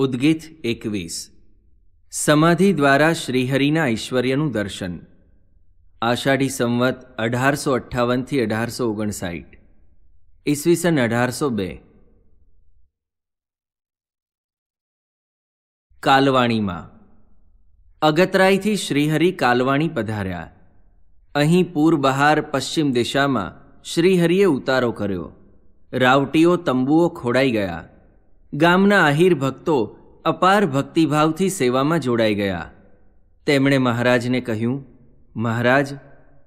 ઉદ્ગીત એકવીસ. સમાધિ દ્વારા શ્રીહરિના ઐશ્વર્યનું દર્શન. આષાઢી સંવત અઢારસો અઠ્ઠાવનથી અઢારસો ઓગણસાઠ. ઈસવીસન અઢારસો બે. કાલવાણીમાં. અગતરાયથી શ્રીહરિ કાલવાણી પધાર્યા. અહીં પૂર બહાર પશ્ચિમ દિશામાં શ્રીહરિએ ઉતારો કર્યો. રાવટીઓ તંબુઓ ખોડાઈ ગયા. ગામના આહિર ભક્તો અપાર ભક્તિભાવથી સેવામાં જોડાઈ ગયા. તેમણે મહારાજને કહ્યું, મહારાજ,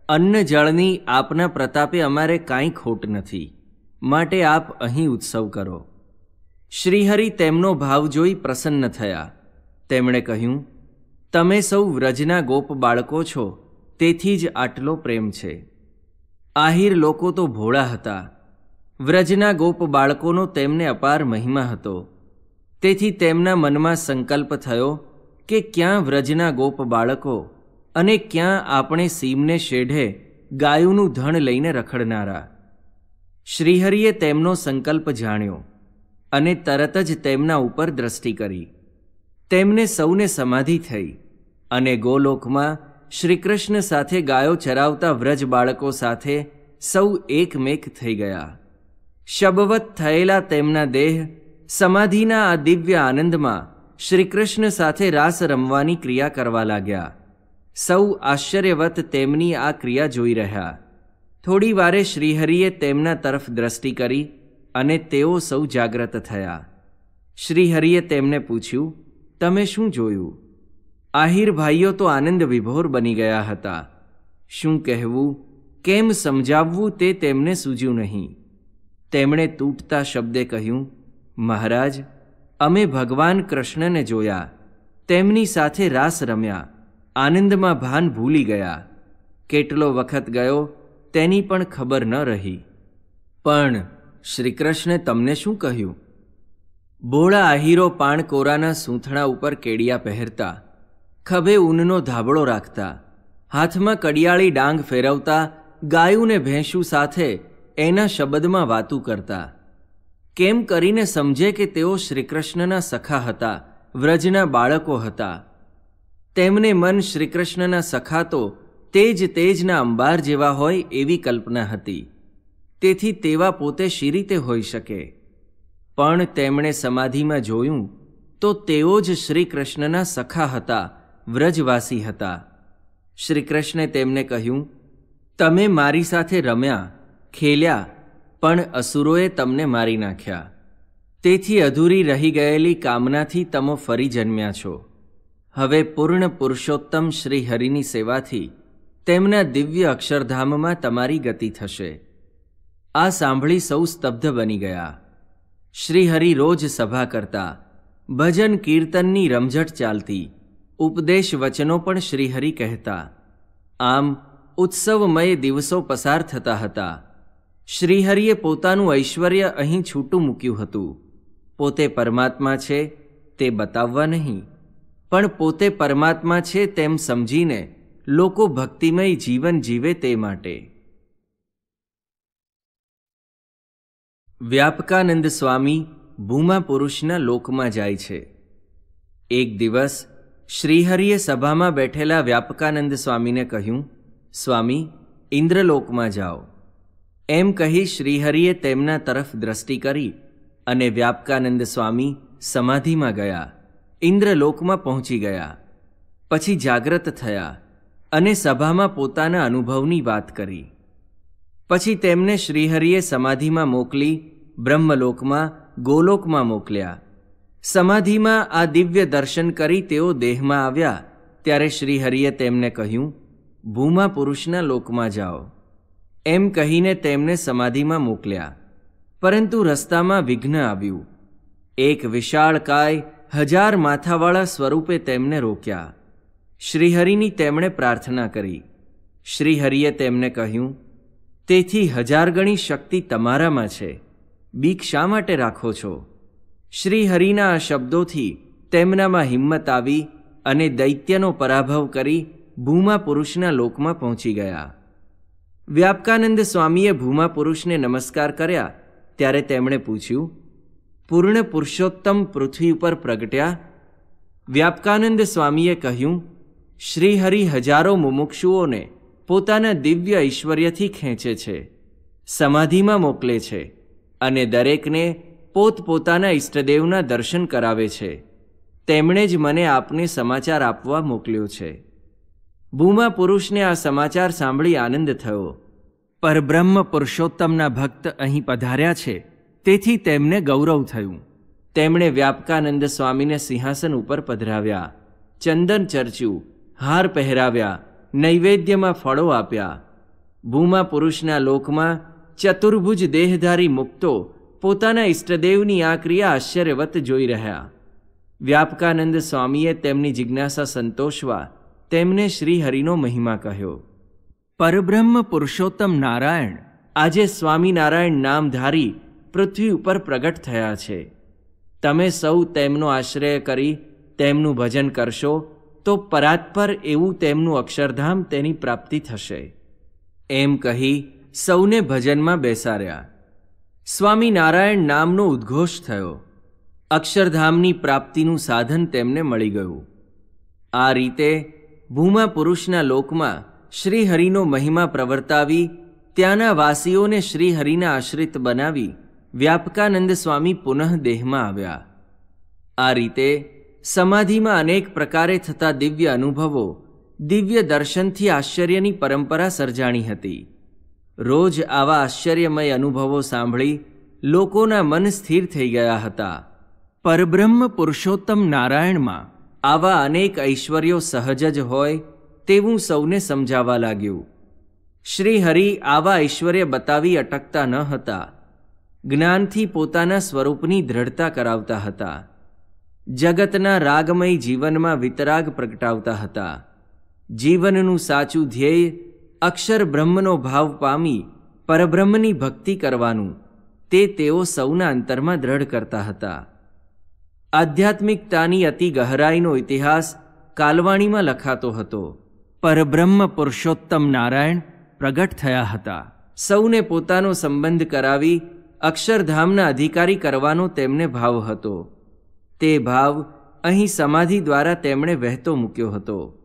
અન્ન જળની આપના પ્રતાપે અમારે કાંઈ ખોટ નથી. માટે આપ અહીં ઉત્સવ કરો. શ્રીહરિ તેમનો ભાવ જોઈ પ્રસન્ન થયા. તેમણે કહ્યું, તમે સૌ વ્રજના ગોપ બાળકો છો, તેથી જ આટલો પ્રેમ છે. આહિર લોકો તો ભોળા હતા વ્રજના ગોપ બાળકોનો તેમને અપાર મહિમા હતો. તેથી તેમના મનમાં સંકલ્પ થયો કે ક્યાં વ્રજના ગોપ બાળકો અને ક્યાં આપણે સીમને શેઢે ગાયુનું ધણ લઈને રખડનારા. શ્રીહરિએ તેમનો સંકલ્પ જાણ્યો અને તરત જ તેમના ઉપર દ્રષ્ટિ કરી. તેમને સૌને સમાધિ થઈ અને ગોલોકમાં શ્રીકૃષ્ણ સાથે ગાયો ચરાવતા વ્રજ બાળકો સાથે સૌ એકમેક થઈ ગયા. શબવત થયેલા તેમના દેહ, સમાધિના આ દિવ્ય આનંદમાં શ્રીકૃષ્ણ સાથે રાસ રમવાની ક્રિયા કરવા લાગ્યા. સૌ આશ્ચર્યવત તેમની આ ક્રિયા જોઈ રહ્યા. થોડી વારે શ્રીહરિએ તેમના તરફ દ્રષ્ટિ કરી અને તેઓ સૌ જાગ્રત થયા. શ્રીહરિએ તેમને પૂછ્યું, તમે શું જોયું? આહિર ભાઈઓ તો આનંદ વિભોર બની ગયા હતા. શું કહેવું? કેમ સમજાવવું તે તેમને સૂજ્યું નહીં? તેમણે તૂટતા શબ્દે કહ્યું, મહારાજ, અમે ભગવાન કૃષ્ણને જોયા, તેમની સાથે રાસ રમ્યા, આનંદમાં ભાન ભૂલી ગયા. કેટલો વખત ગયો તેની પણ ખબર ન રહી. પણ શ્રીકૃષ્ણે તમને શું કહ્યું? બોળા આહીરો પાણકોરાના સૂંથણા ઉપર કેડિયા પહેરતા, ખભે ઊનનો ધાબળો રાખતા, હાથમાં કડિયાળી ડાંગ ફેરવતા, ગાયુંને ભેંસું સાથે એના શબ્દમાં વાતું કરતા. કેમ કરીને સમજે કે તેઓ શ્રીકૃષ્ણના સખા હતા, વ્રજના બાળકો હતા. તેમને મન શ્રીકૃષ્ણના સખા તો તેજ તેજના અંબાર જેવા હોય એવી કલ્પના હતી. તેથી તેવા પોતે શી રીતે હોઈ શકે? પણ તેમણે સમાધિમાં જોયું તો તેઓ જ શ્રીકૃષ્ણના સખા હતા, વ્રજવાસી હતા. શ્રીકૃષ્ણે તેમને કહ્યું, તમે મારી સાથે રમ્યા ખેલ્યા, પણ અસુરોએ તમને મારી નાખ્યા. તેથી અધૂરી રહી ગયેલી કામનાથી તમો ફરી જન્મ્યા છો. હવે પૂર્ણ પુરુષોત્તમ શ્રી હરિની સેવાથી તેમના દિવ્ય અક્ષરધામમાં તમારી ગતિ થશે. આ સાંભળી સૌ સ્તબ્ધ બની ગયા. શ્રીહરિ રોજ સભા કરતા, ભજન કીર્તનની રમઝટ ચાલતી, ઉપદેશ વચનો પણ શ્રીહરિ કહેતા. આમ, ઉત્સવમય દિવસો પસાર થતા હતા. શ્રીહરિએ પોતાનું ઐશ્વર્ય અહીં છૂટું મૂક્યું હતું. પોતે પરમાત્મા છે, તે બતાવવા નહીં. પણ પોતે પરમાત્મા છે તેમ સમજીને લોકો ભક્તિમય જીવન જીવે તે માટે. વ્યાપકાનંદ સ્વામી ભૂમા પુરુષના લોકમાં જાય છે. એક દિવસ શ્રીહરિએ સભામાં બેઠેલા વ્યાપકાનંદ સ્વામીને કહ્યું, સ્વામી, ઇન્દ્રલોકમાં જાઓ. એમ કહી શ્રીહરિએ તેમના તરફ દ્રષ્ટિ કરી અને વ્યાપકાનંદ સ્વામી સમાધિમાં ગયા, ઇન્દ્રલોકમાં પહોંચી ગયા, પછી જાગ્રત થયા અને સભામાં પોતાના અનુભવની વાત કરી. પછી તેમને શ્રીહરિએ સમાધિમાં મોકલી બ્રહ્મલોકમાં, ગોલોકમાં મોકલ્યા. સમાધિમાં આ દિવ્ય દર્શન કરી તેઓ દેહમાં આવ્યા, ત્યારે શ્રીહરિએ તેમને કહ્યું, ભૂમા પુરુષના લોકમાં જાઓ. એમ કહીને તેમને સમાધિમાં મોકલ્યા. પરંતુ રસ્તામાં વિઘ્ન આવ્યું. એક વિશાળકાય હજાર માથાવાળા સ્વરૂપે તેમને રોક્યા. શ્રીહરિની તેમણે પ્રાર્થના કરી. શ્રીહરિએ તેમને કહ્યું, તેથી હજાર ગણી શક્તિ તમારામાં છે. બીક શા માટે રાખો છો? શ્રીહરિના આ શબ્દોથી તેમનામાં હિંમત આવી અને દૈત્યનો પરાભવ કરી ભૂમા પુરુષના લોકમાં પહોંચી ગયા. વ્યાપકાનંદ સ્વામીએ ભૂમા પુરુષને નમસ્કાર કર્યા, ત્યારે તેમણે પૂછ્યું, પૂર્ણ પુરુષોત્તમ પૃથ્વી ઉપર પ્રગટ્યા? વ્યાપકાનંદ સ્વામીએ કહ્યું, શ્રીહરિ હજારો મુમુક્ષુઓને પોતાના દિવ્ય ઐશ્વર્યથી ખેંચે છે, સમાધિમાં મોકલે છે અને દરેકને પોતપોતાના ઈષ્ટદેવના દર્શન કરાવે છે. તેમણે જ મને આપને સમાચાર આપવા મોકલ્યો છે. ભૂમા પુરુષને આ સમાચાર સાંભળી આનંદ થયો. પરબ્રહ્મ પુરુષોત્તમના ભક્ત અહીં પધાર્યા છે. તેથી તેમને ગૌરવ થયું. તેમણે વ્યાપકાનંદ સ્વામીને સિંહાસન ઉપર પધરાવ્યા. ચંદન ચર્ચ્યું, હાર પહેરાવ્યા, નૈવેદ્યમાં ફળો આપ્યા. ભૂમા પુરુષના લોકમાં ચતુર્ભુજ દેહધારી મુક્તો પોતાના ઈષ્ટદેવની આ ક્રિયા આશ્ચર્યવત જોઈ રહ્યા. વ્યાપકાનંદ સ્વામીએ તેમની જિજ્ઞાસા સંતોષવા તેમને શ્રીહરિનો મહિમા કહ્યો, પરબ્રહ્મ પુરુષોત્તમ નારાયણ, આજે સ્વામિનારાયણ નામ ધારી પૃથ્વી ઉપર પ્રગટ થયા છે. તમે સૌ તેમનો આશ્રય કરી તેમનું ભજન કરશો, તો પરાત્પર એવું તેમનું અક્ષરધામ તેની પ્રાપ્તિ થશે. એમ કહી સૌને ભજનમાં બેસાડ્યા. સ્વામિનારાયણ નામનો ઉદ્ઘોષ થયો. અક્ષરધામની પ્રાપ્તિનું સાધન તેમને મળી ગયું. આ રીતે ભૂમા પુરુષના લોકમાં શ્રીહરિનો મહિમા પ્રવર્તાવી, ત્યાંના વાસીઓને શ્રીહરિના આશ્રિત બનાવી, વ્યાપકાનંદ સ્વામી પુનઃ દેહમાં આવ્યા. આ રીતે સમાધિમાં અનેક પ્રકારે થતા દિવ્ય અનુભવો, દિવ્ય દર્શનથી આશ્ચર્યની પરંપરા સર્જાણી હતી. રોજ આવા આશ્ચર્યમય અનુભવો સાંભળી લોકોના મન સ્થિર થઈ ગયા હતા. પરબ્રહ્મ પુરુષોત્તમ નારાયણમાં આવા અનેક ઐશ્વર્યો સહજ જ હોય તેવું સૌને સમજાવવા લાગ્યું. શ્રી હરિ આવા ઐશ્વર્ય બતાવી અટકતા ન હતા. જ્ઞાનથી પોતાના સ્વરૂપની દ્રઢતા કરાવતા હતા. જગતના રાગમય જીવનમાં વિતરાગ પ્રગટાવતા હતા. જીવનનું સાચું ધ્યેય અક્ષર બ્રહ્મનો ભાવ પામી પરબ્રહ્મની ભક્તિ કરવાનું તે તેઓ સૌના અંતરમાં દ્રઢ કરતા હતા. આધ્યાત્મિકતાની અતિ ગહરાઈનો ઇતિહાસ કાલવાણીમાં લખાતો હતો. પરબ્રહ્મ પુરુષોત્તમ નારાયણ પ્રગટ થયા હતા. સૌને પોતાનો સંબંધ કરાવી અક્ષરધામના અધિકારી કરવાનો તેમને ભાવ હતો. તે ભાવ અહીં સમાધિ દ્વારા તેમણે વહેતો મૂક્યો હતો.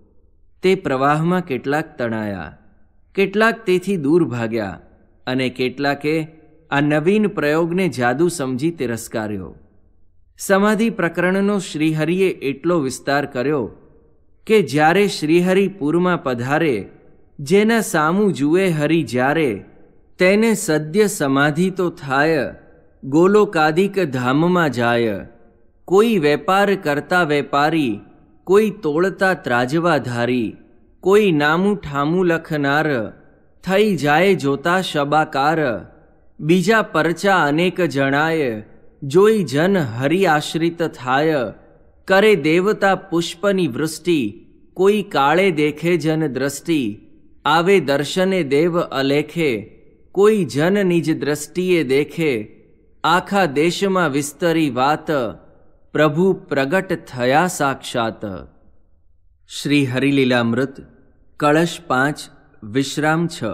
તે પ્રવાહમાં કેટલાક તણાયા. કેટલાક તેથી દૂર ભાગ્યા અને કેટલાકે આ નવીન પ્રયોગને જાદુ સમજી તિરસ્કાર્યો. સમાધિ પ્રકરણનો શ્રીહરિએ એટલો વિસ્તાર કર્યો કે જ્યારે શ્રીહરિ પૂરમાં પધારે, જેના સામું જુએ હરિ જ્યારે તેને સદ્ય સમાધિ તો થાય, ગોલોકાદિક ધામમાં જાય. કોઈ વેપાર કરતા વેપારી, કોઈ તોળતા ત્રાજવા ધારી કોઈ નામું ઠામું લખનાર, થઈ જાય જોતા શબાકાર, બીજા પરચા અનેક જણાય જોઈ જન હરિ આશ્રિત થાય. કરે દેવતા પુષ્પની વૃષ્ટિ, કોઈ કાળે દેખે જન દ્રષ્ટિ. આવે દર્શને દેવ અલેખે, કોઈ જન નિજ દ્રષ્ટિએ દેખે. આખા દેશમાં વિસ્તરી વાત, પ્રભુ પ્રગટ થયા સાક્ષાત. શ્રી હરિલીલામૃત, કળશ પાંચ, વિશ્રામ છ.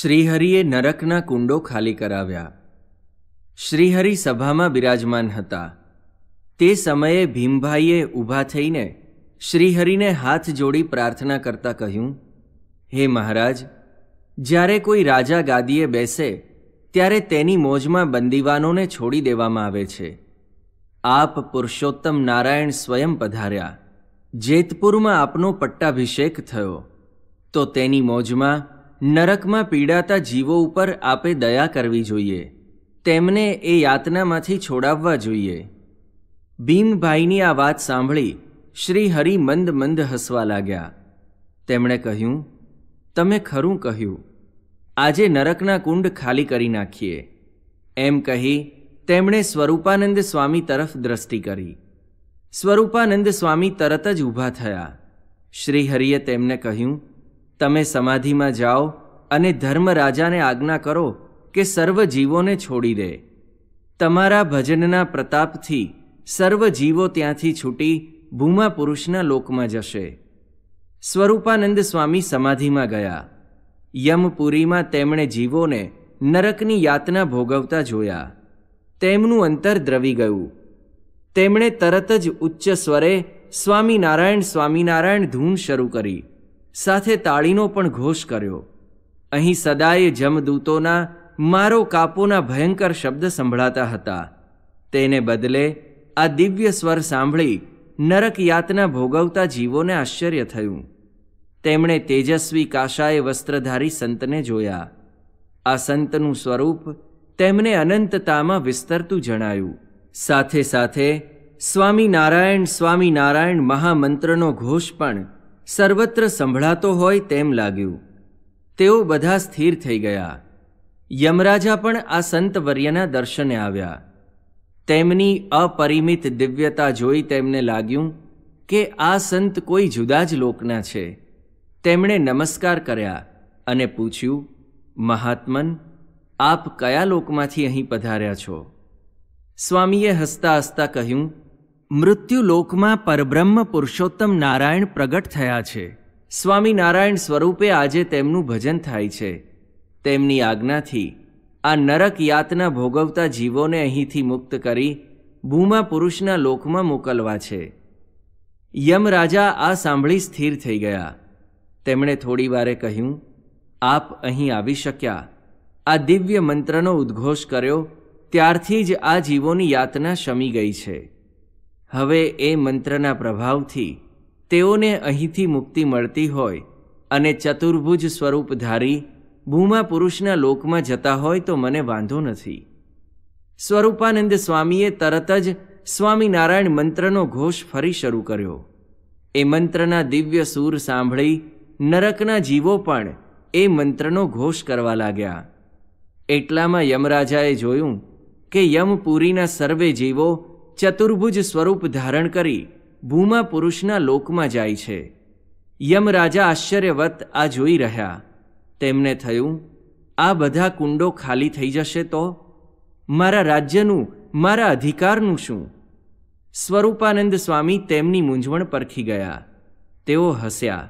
શ્રીહરિએ નરકના કુંડો ખાલી કરાવ્યા. શ્રીહરિ સભામાં બિરાજમાન હતા. તે સમયે ભીમભાઈએ ઊભા થઈને શ્રીહરિને હાથ જોડી પ્રાર્થના કરતા કહ્યું, હે મહારાજ, જ્યારે કોઈ રાજા ગાદીએ બેસે, ત્યારે તેની મોજમાં બંદીવાનોને છોડી દેવામાં આવે છે. આપ પુરુષોત્તમ નારાયણ સ્વયં પધાર્યા. જેતપુરમાં આપનો પટ્ટાભિષેક થયો. તો તેની મોજમાં નરકમાં પીડાતા જીવો ઉપર આપે દયા કરવી જોઈએ. તેમને એ યાતનામાંથી છોડાવવા જોઈએ. ભીમભાઈની આ વાત સાંભળી શ્રી હરિ મંદ મંદ હસવા લાગ્યા. તેમણે કહ્યું, તમે ખરું કહ્યું. આજે નરકના કુંડ ખાલી કરી નાખીએ. એમ કહી તેમણે સ્વરૂપાનંદ સ્વામી તરફ દ્રષ્ટિ કરી. સ્વરૂપાનંદ સ્વામી તરત જ ઊભા થયા. શ્રીહરિએ તેમને કહ્યું તમે સમાધિમાં જાઓ અને ધર્મરાજાને આજ્ઞા કરો કે સર્વ જીવોને છોડી દે. તમારા ભજનના પ્રતાપથી સર્વ જીવો ત્યાંથી છૂટી ભૂમા પુરુષના લોકમાં જશે. સ્વરૂપાનંદ સ્વામી સમાધિમાં ગયા. યમપુરીમાં તેમણે જીવોને નરકની યાતના ભોગવતા જોયા. તેમનું અંતર દ્રવી ગયું. તેમણે તરત જ ઉચ્ચ સ્વરે સ્વામિનારાયણ સ્વામિનારાયણ ધૂન શરૂ કરી. સાથે તાળીનો પણ ઘોષ કર્યો. અહીં સદાય જમદૂતોના, મારો કાપોના ભયંકર શબ્દ સંભળાતા હતા. તેને બદલે આ દિવ્ય સ્વર સાંભળી નરક યાતના ભોગવતા જીવોને આશ્ચર્ય થયું. તેમણે તેજસ્વી કાશાએ વસ્ત્રધારી સંતને જોયા. આ સંતનું સ્વરૂપ તેમને અનંતતામાં વિસ્તરતું જણાયું. સાથે સાથે સ્વામિનારાયણ સ્વામિનારાયણ મહામંત્રનો ઘોષ પણ સર્વત્ર સંભળાતો હોય તેમ લાગ્યું. તેઓ બધા સ્થિર થઈ ગયા. યમરાજા પણ આ સંતવર્યના દર્શને આવ્યા. તેમની અપરિમિત દિવ્યતા જોઈ તેમને લાગ્યું કે આ સંત કોઈ જુદા જ લોકના છે. તેમણે નમસ્કાર કર્યા અને પૂછ્યું, મહાત્મન, આપ કયા લોકમાંથી અહીં પધાર્યા છો? સ્વામીએ હસતા હસતા કહ્યું મૃત્યુ લોકમાં પરબ્રહ્મ પુરુષોત્તમ નારાયણ પ્રગટ થયા છે. સ્વામિનારાયણ સ્વરૂપે આજે તેમનું ભજન થાય છે. તેમની આજ્ઞાથી આ નરક યાતના ભોગવતા જીવોને અહીંથી મુક્ત કરી ભૂમા પુરુષના લોકમાં મોકલવા છે. યમરાજા આ સાંભળી સ્થિર થઈ ગયા. તેમણે થોડી વારે કહ્યું, આપ અહીં આવી શક્યા. આ દિવ્ય મંત્રનો ઉદ્ઘોષ કર્યો, ત્યારથી જ આ જીવોની યાતના શમી ગઈ છે. હવે એ મંત્રના પ્રભાવથી તેઓને અહીંથી મુક્તિ મળતી હોય અને ચતુર્ભુજ સ્વરૂપ ધારી ભૂમા પુરુષના લોકમાં જતા હોય તો મને વાંધો નથી. સ્વરૂપાનંદ સ્વામીએ તરત જ સ્વામિનારાયણ મંત્રનો ઘોષ ફરી શરૂ કર્યો. એ મંત્રના દિવ્ય સૂર સાંભળી નરકના જીવો પણ એ મંત્રનો ઘોષ કરવા લાગ્યા. એટલામાં યમરાજાએ જોયું કે યમપુરીના સર્વે જીવો ચતુર્ભુજ સ્વરૂપ ધારણ કરી ભૂમા પુરુષના લોકમાં જાય છે. યમરાજા આશ્ચર્યવત આ જોઈ રહ્યા. તેમને થયું, આ બધા કુંડો ખાલી થઈ જશે તો? મારા રાજ્યનું, મારા અધિકારનું શું? સ્વરૂપાનંદ સ્વામી તેમની મૂંઝવણ પરખી ગયા. તેઓ હસ્યા.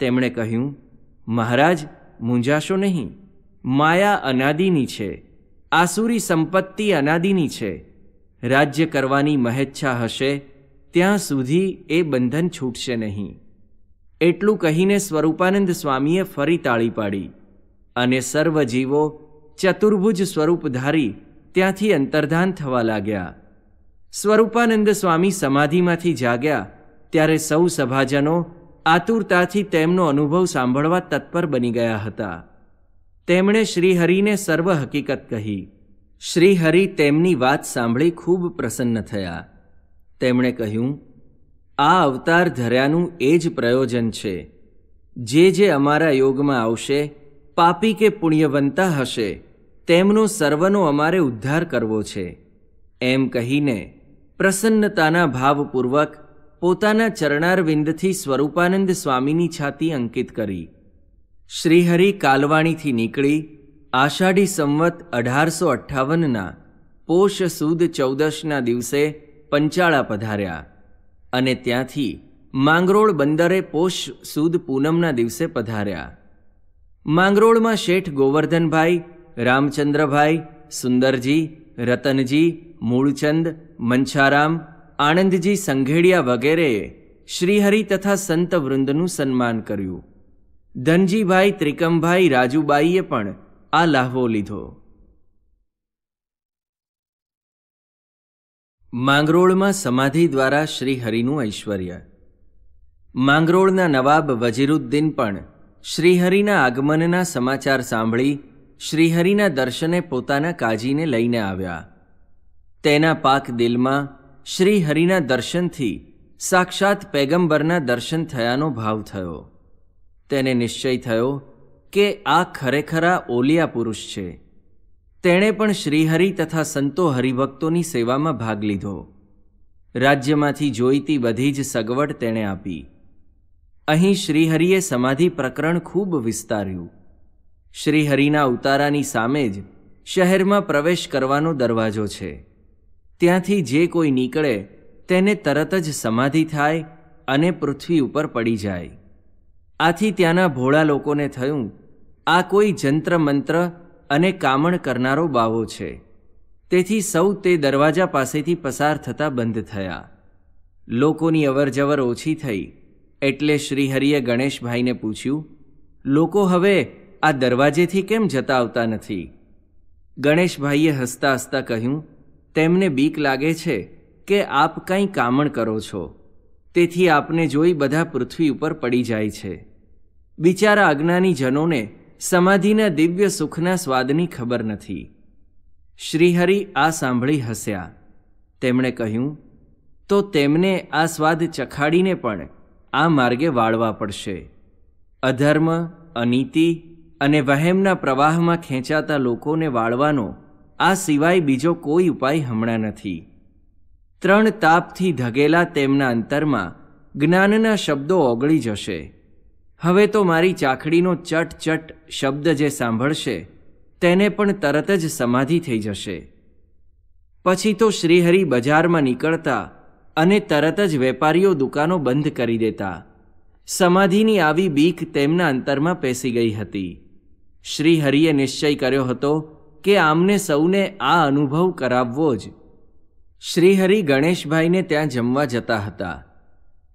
તેમણે કહ્યું, મહારાજ, મૂંઝાશો નહીં. માયા અનાદિની છે. આસુરી સંપત્તિ અનાદિની છે. રાજ્ય કરવાની મહેચ્છા હશે, ત્યાં સુધી એ બંધન છૂટશે નહીં. એટલું કહીને સ્વરૂપાનંદ સ્વામીએ ફરી તાળી પાડી અને સર્વ જીવો ચતુર્ભુજ સ્વરૂપ ધારી ત્યાંથી અંતર્ધાન થવા લાગ્યા. સ્વરૂપાનંદ સ્વામી સમાધિમાંથી જાગ્યા, ત્યારે સૌ સભાજનો આતુરતાથી તેમનો અનુભવ સાંભળવા તત્પર બની ગયા હતા. તેમણે શ્રીહરિને સર્વ હકીકત કહી. શ્રીહરિ તેમની વાત સાંભળી ખૂબ પ્રસન્ન થયા. તેમણે કહ્યું, આ અવતાર ધર્યાનું એ જ પ્રયોજન છે. જે જે અમારા યોગમાં આવશે, પાપી કે પુણ્યવંતા હશે, તેમનો સર્વનો અમારે ઉદ્ધાર કરવો છે. એમ કહીને પ્રસન્નતાના ભાવપૂર્વક પોતાના ચરણારવિંદથી સ્વરૂપાનંદ સ્વામીની છાતી અંકિત કરી. શ્રીહરિ કાલવાણીથી નીકળી આષાઢી સંવત અઢારસો અઠ્ઠાવનના પોષ સુદ ચૌદશના દિવસે પંચાળા પધાર્યા અને ત્યાંથી માંગરોળ બંદરે પોષ સુદ પૂનમના દિવસે પધાર્યા. માંગરોળમાં શેઠ ગોવર્ધનભાઈ, રામચંદ્રભાઈ, સુંદરજી, રતનજી, મૂળચંદ મંછારામ આણંદજી સંઘેડિયા વગેરેએ શ્રીહરિ તથા સંત વૃંદનું સન્માન કર્યું. ધનજીભાઈ ત્રિકમભાઈ રાજુબાઈએ પણ આ લાહવો લીધો. માંગરોળમાં સમાધિ દ્વારા શ્રીહરિનું ઐશ્વર્ય. માંગરોળના નવાબ વજીરુદ્દીન પણ શ્રીહરિના આગમનના સમાચાર સાંભળી શ્રીહરિના દર્શને પોતાના કાજીને લઈને આવ્યા. તેના પાક દિલમાં શ્રીહરિના દર્શનથી સાક્ષાત પેગંબરના દર્શન થયાનો ભાવ થયો. તેને નિશ્ચય થયો કે આ ખરેખરા ઓલિયા પુરુષ છે. તેણે પણ શ્રીહરિ તથા સંતો હરિભક્તોની સેવામાં ભાગ લીધો. રાજ્યમાંથી જોઈતી બધી જ સગવડ તેણે આપી. અહીં શ્રીહરિએ સમાધિ પ્રકરણ ખૂબ વિસ્તાર્યું. શ્રીહરિના ઉતારાની સામે જ શહેરમાં પ્રવેશ કરવાનો દરવાજો છે. ત્યાંથી જે કોઈ નીકળે, તેને તરત જ સમાધિ થાય અને પૃથ્વી ઉપર પડી જાય. આથી ત્યાંના ભોળા લોકોને થયું, આ કોઈ જંત્ર મંત્ર અને કામણ કરનારો બાવો છે. તેથી સૌ તે દરવાજા પાસેથી પસાર થતા બંધ થયા. લોકોની અવરજવર ઓછી થઈ, એટલે શ્રીહરિએ ગણેશભાઈને પૂછ્યું, લોકો હવે આ દરવાજેથી કેમ જતા આવતા નથી? ગણેશભાઈએ હસતા હસતા કહ્યું, તેમને બીક લાગે છે કે આપ કંઈ કામણ કરો છો. તેથી આપને જોઈ બધા પૃથ્વી ઉપર પડી જાય છે. બિચારા અજ્ઞાનીજનોને સમાધિના દિવ્ય સુખના સ્વાદની ખબર નથી. શ્રીહરિ આ સાંભળી હસ્યા. તેમણે કહ્યું, તો તેમને આ સ્વાદ ચખાડીને પણ આ માર્ગે વાળવા પડશે. અધર્મ, અનીતિ અને વહેમના પ્રવાહમાં ખેંચાતા લોકોને વાળવાનો આ સિવાય બીજો કોઈ ઉપાય હમણાં નથી. ત્રણ તાપથી ધગેલા તેમના અંતરમાં જ્ઞાનના શબ્દો ઓગળી જશે. હવે તો મારી ચાખડીનો ચટ ચટ શબ્દ જે સાંભળશે, તેને પણ તરત જ સમાધિ થઈ જશે. પછી તો શ્રીહરિ બજારમાં નીકળતા અને તરત જ વેપારીઓ દુકાનો બંધ કરી દેતા. સમાધિની આવી બીક તેમના અંતરમાં પેસી ગઈ હતી. શ્રીહરિએ નિશ્ચય કર્યો હતો કે આમને સૌને આ અનુભવ કરાવવો જ શ્રીહરિ ગણેશભાઈને ત્યાં જમવા જતા હતા.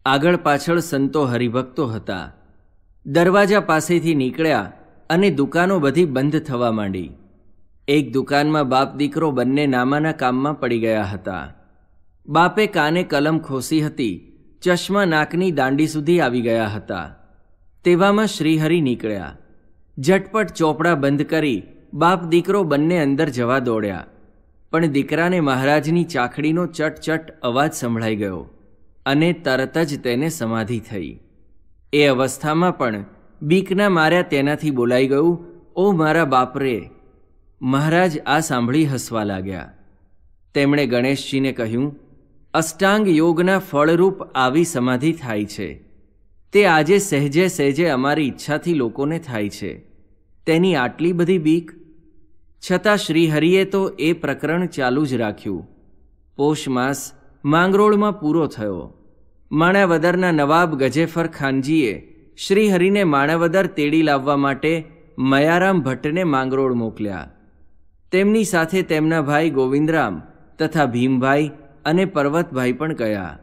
આગળ પાછળ સંતો હરિભક્તો હતા. દરવાજા પાસેથી નીકળ્યા અને દુકાનો બધી બંધ થવા માંડી. એક દુકાનમાં બાપ દીકરો બંને નામાના કામમાં પડી ગયા હતા. બાપે કાને કલમ ખોસી હતી, ચશ્મા નાકની દાંડી સુધી આવી ગયા હતા. તેવામાં શ્રીહરિ નીકળ્યા. ઝટપટ ચોપડા બંધ કરી બાપ દીકરો બંને અંદર જવા દોડ્યા. પણ દીકરાને મહારાજની ચાખડીનો ચટચટ અવાજ સંભળાઈ ગયો અને તરત જ તેને સમાધિ થઈ. એ અવસ્થામાં પણ બીકના માર્યા તેનાથી બોલાઈ ગયું, ઓ મારા બાપરે! મહારાજ આ સાંભળી હસવા લાગ્યા. તેમણે ગણેશજીને કહ્યું, અષ્ટાંગ યોગના ફળરૂપ આવી સમાધિ થાય છે. તે આજે સહેજે સહેજે અમારી ઈચ્છાથી લોકોને થાય છે. તેની આટલી બધી બીક છતાં શ્રીહરિએ તો એ પ્રકરણ ચાલુ જ રાખ્યું. પોષ માસ માંગરોળમાં પૂરો થયો. માણાવદરના નવાબ ગજેફર ખાનજીએ શ્રીહરિને માણાવદર તેડી લાવવા માટે મયારામ ભટ્ટને માંગરોળ મોકલ્યા. તેમની સાથે તેમના ભાઈ ગોવિંદરામ તથા ભીમભાઈ અને પર્વતભાઈ પણ ગયા.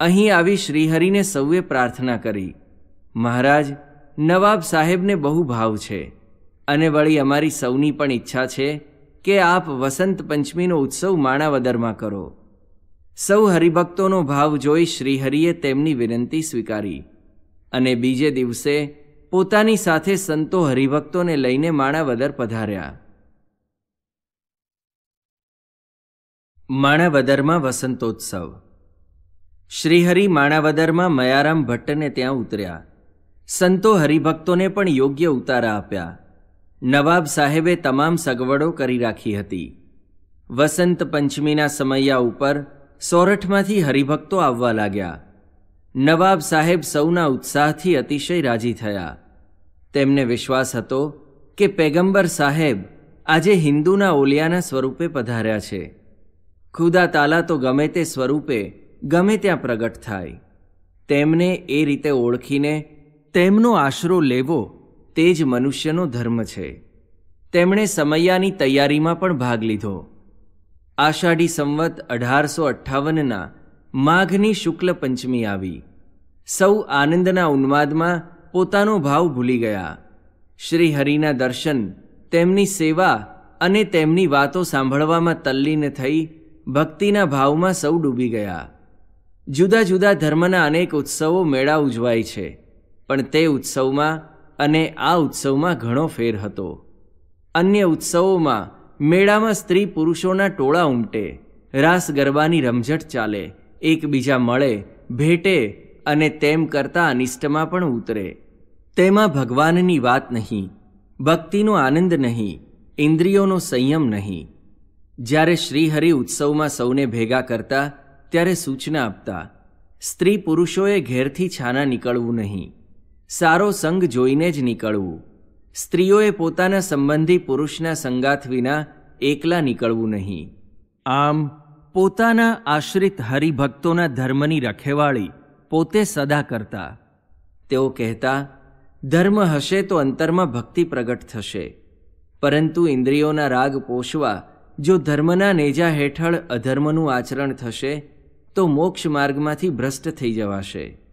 અહીં આવી શ્રીહરિને સૌએ પ્રાર્થના કરી. મહારાજ, નવાબ સાહેબને બહુ ભાવ છે. અને વળી અમારી સૌની પણ ઈચ્છા છે કે આપ વસંત પંચમીનો ઉત્સવ માણાવદરમાં કરો. સૌ હરિભક્તોનો ભાવ જોઈ શ્રીહરિએ તેમની વિનંતી સ્વીકારી. અને બીજે દિવસે પોતાની સાથે સંતો હરિભક્તોને લઈને માણાવદર પધાર્યા. માણાવદરમાં વસંતોત્સવ. શ્રીહરિ માણાવદરમાં મયારામ ભટ્ટને ત્યાં ઉતર્યા. સંતો હરિભક્તોને પણ યોગ્ય ઉતારા આપ્યા. નવાબ સાહેબે તમામ સગવડો કરી રાખી હતી. વસંત પંચમીના સમૈયા ઉપર સોરઠમાંથી હરિભક્તો આવવા લાગ્યા. નવાબ સાહેબ સૌના ઉત્સાહથી અતિશય રાજી થયા. તેમને વિશ્વાસ હતો કે પેગંબર સાહેબ આજે હિન્દુના ઓલિયાના સ્વરૂપે પધાર્યા છે. ખુદા તાલા તો ગમે તે સ્વરૂપે, ગમે ત્યાં પ્રગટ થાય. તેમને એ રીતે ઓળખીને તેમનો આશરો લેવો તે જ મનુષ્યનો ધર્મ છે. તેમણે સમૈયાની તૈયારીમાં પણ ભાગ લીધો. આષાઢી સંવત અઢારસો અઠ્ઠાવનના માઘની શુક્લ પંચમી આવી. સૌ આનંદના ઉન્માદમાં પોતાનો ભાવ ભૂલી ગયા. શ્રી હરિના દર્શન, તેમની સેવા અને તેમની વાતો સાંભળવામાં તલ્લીન થઈ ભક્તિના ભાવમાં સૌ ડૂબી ગયા. જુદા જુદા ધર્મના અનેક ઉત્સવો મેળા ઉજવાય છે. પણ તે ઉત્સવમાં અને આ ઉત્સવમાં ઘણો ફેર હતો. અન્ય ઉત્સવોમાં મેળામાં સ્ત્રી પુરુષોના ટોળા ઉમટે, રાસ ગરબાની રમઝટ ચાલે, એકબીજા મળે, ભેટે અને તેમ કરતાં અનિષ્ટમાં પણ ઉતરે. તેમાં ભગવાનની વાત નહીં, ભક્તિનો આનંદ નહીં, ઇન્દ્રિયોનો સંયમ નહીં. જ્યારે શ્રીહરિ ઉત્સવમાં સૌને ભેગા કરતા, ત્યારે સૂચના આપતા. સ્ત્રી પુરુષોએ ઘેરથી છાના નીકળવું નહીં. સારો સંગ જોઈને જ નીકળવું. સ્ત્રીઓએ પોતાના સંબંધી પુરુષના સંગાથ વિના એકલા નીકળવું નહીં. આમ, પોતાના આશ્રિત હરિભક્તોના ધર્મની રખેવાળી પોતે સદા કરતા. તેઓ કહેતા, ધર્મ હશે તો અંતરમાં ભક્તિ પ્રગટ થશે. પરંતુ ઇન્દ્રિયોના રાગ પોષવા, જો ધર્મના નેજા હેઠળ અધર્મનું આચરણ થશે, તો મોક્ષ માર્ગમાંથી ભ્રષ્ટ થઈ જવાશે.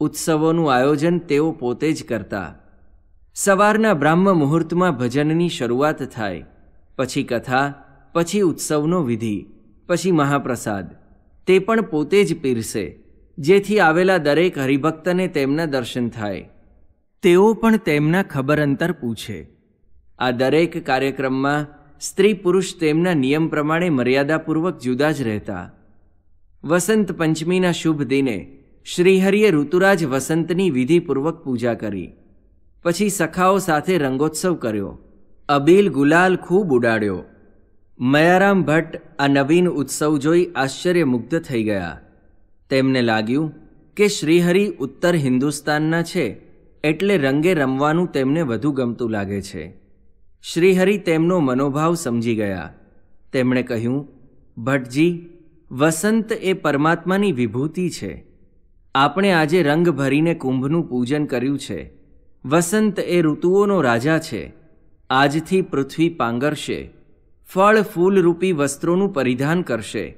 ઉત્સવોનું આયોજન તેઓ પોતે જ કરતા. સવારના બ્રાહ્મ મુહૂર્તમાં ભજનની શરૂઆત થાય. પછી કથા, પછી ઉત્સવનો વિધિ, પછી મહાપ્રસાદ. તે પણ પોતે જ પીરસે, જેથી આવેલા દરેક હરિભક્તને તેમના દર્શન થાય. તેઓ પણ તેમના ખબર અંતર પૂછે. આ દરેક કાર્યક્રમમાં સ્ત્રી પુરુષ તેમના નિયમ પ્રમાણે મર્યાદાપૂર્વક જુદા જ રહેતા. વસંત પંચમીના શુભ દિને શ્રીહરિએ ઋતુરાજ વસંતની વિધિપૂર્વક પૂજા કરી. પછી સખાઓ સાથે રંગોત્સવ કર્યો. અબીલ ગુલાલ ખૂબ ઉડાડ્યો. મયારામ ભટ્ટ આ નવીન ઉત્સવ જોઈ આશ્ચર્યમુગ્ધ થઈ ગયા. તેમને લાગ્યું કે શ્રીહરિ ઉત્તર હિન્દુસ્તાનના છે, એટલે રંગે રમવાનું તેમને વધુ ગમતું લાગે છે. શ્રીહરિ તેમનો મનોભાવ સમજી ગયા. તેમણે કહ્યું, ભટ્ટજી, વસંત એ પરમાત્માની વિભૂતિ છે. આપણે આજે રંગ ભરીને કુંભનું પૂજન કર્યું છે. વસંત એ ઋતુઓનો રાજા છે. આજથી પૃથ્વી પાંગરશે. ફળ ફૂલરૂપી વસ્ત્રોનું પરિધાન કરશે.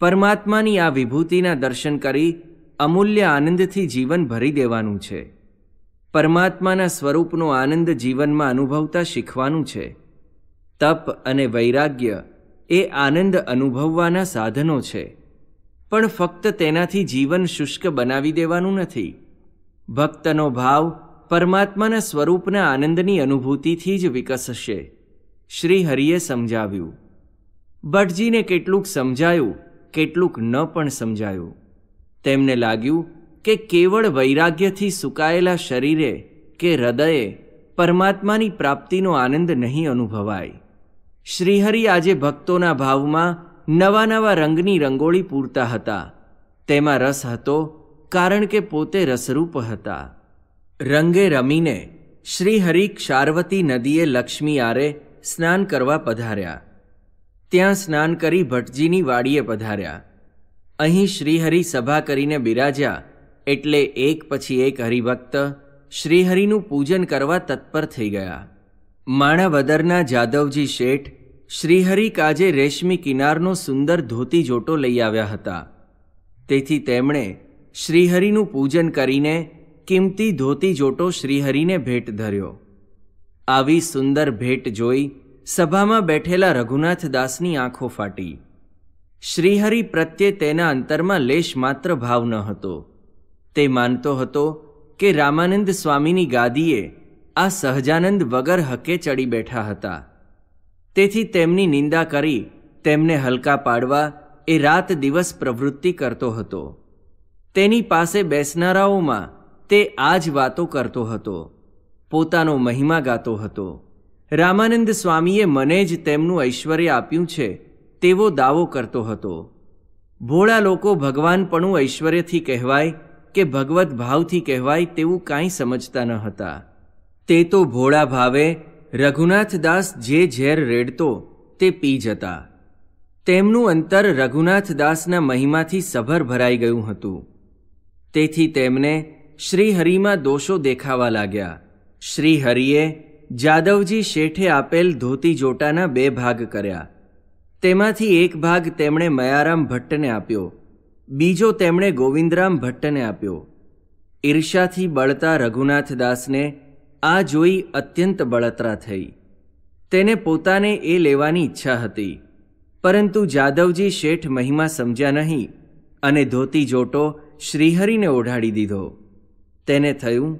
પરમાત્માની આ વિભૂતિના દર્શન કરી અમૂલ્ય આનંદથી જીવન ભરી દેવાનું છે. પરમાત્માના સ્વરૂપનો આનંદ જીવનમાં અનુભવતા શીખવાનું છે. તપ અને વૈરાગ્ય એ આનંદ અનુભવવાના સાધનો છે. પણ ફક્ત તેનાથી જીવન શુષ્ક બનાવી દેવાનું નથી. ભક્તનો ભાવ પરમાત્માના સ્વરૂપના આનંદની અનુભૂતિથી જ વિકસશે. શ્રી હરિએ સમજાવ્યું. ભટ્ટજીને કેટલુંક સમજાયું, કેટલુંક ન પણ સમજાયું. તેમને લાગ્યું કે કેવળ વૈરાગ્યથી સુકાયેલા શરીરે કે હૃદયે પરમાત્માની પ્રાપ્તિનો આનંદ નહીં અનુભવાય. શ્રીહરિ આજે ભક્તોના ભાવમાં નવા નવા રંગની રંગોળી પૂરતા હતા. તેમાં રસ હતો, કારણ કે પોતે રસરૂપ હતા. રંગે રમીને શ્રીહરિ ક્ષારવતી નદીએ લક્ષ્મી આરે સ્નાન કરવા પધાર્યા. ત્યાં સ્નાન કરી ભટ્ટજીની વાડીએ પધાર્યા. અહીં શ્રીહરિ સભા કરીને બિરાજ્યા, એટલે એક પછી એક હરિભક્ત શ્રીહરિનું પૂજન કરવા તત્પર થઈ ગયા. માણાવદરના જાદવજી શેઠ શ્રીહરિ કાજે રેશમી કિનારનો સુંદર ધોતી જોટો લઈ આવ્યા હતા. તેથી તેમણે શ્રીહરિનું પૂજન કરીને કિંમતી ધોતી જોટો શ્રીહરિને ભેટ ધર્યો. આવી સુંદર ભેટ જોઈ સભામાં બેઠેલા રઘુનાથ દાસની આંખો ફાટી. શ્રીહરિ પ્રત્યે તેના અંતરમાં લેશ માત્ર ભાવ ન હતો. તે માનતો હતો કે રામાનંદ સ્વામીની ગાદીએ આ સહજાનંદ વગર હકે ચડી બેઠા હતા. તેથી તેમની નિંદા કરી તેમને હલકા પાડવા એ રાત દિવસ પ્રવૃત્તિ કરતો હતો. તેની પાસે બેસનારાઓમાં તે આ જ વાતો કરતો હતો. પોતાનો મહિમા ગાતો હતો. રામાનંદ સ્વામીએ મને જ તેમનું ઐશ્વર્ય આપ્યું છે તેવો દાવો કરતો હતો. ભોળા લોકો ભગવાનપણું ઐશ્વર્યથી કહેવાય કે ભગવત ભાવથી કહેવાય તેવું કાંઈ સમજતા ન હતા. તે તો ભોળા ભાવે રઘુનાથદાસ જે ઝેર રેડતો, તે પી જતા. તેમનું અંતર રઘુનાથદાસના મહિમાથી સભર ભરાઈ ગયું હતું. તેથી તેમને શ્રીહરિમાં દોષો દેખાવા લાગ્યા. શ્રીહરિએ જાદવજી શેઠે આપેલ ધોતી જોટાના બે ભાગ કર્યા. તેમાંથી એક ભાગ તેમણે મયારામ ભટ્ટને આપ્યો. બીજો તેમણે ગોવિંદરામ ભટ્ટને આપ્યો. ઈર્ષાથી બળતા રઘુનાથદાસને આ જોઈ અત્યંત બળતરા થઈ. તેને પોતાને એ લેવાની ઈચ્છા હતી. પરંતુ જાદવજી શેઠ મહિમા સમજ્યા નહીં અને ધોતી જોટો શ્રીહરિને ઓઢાડી દીધો. તેને થયું,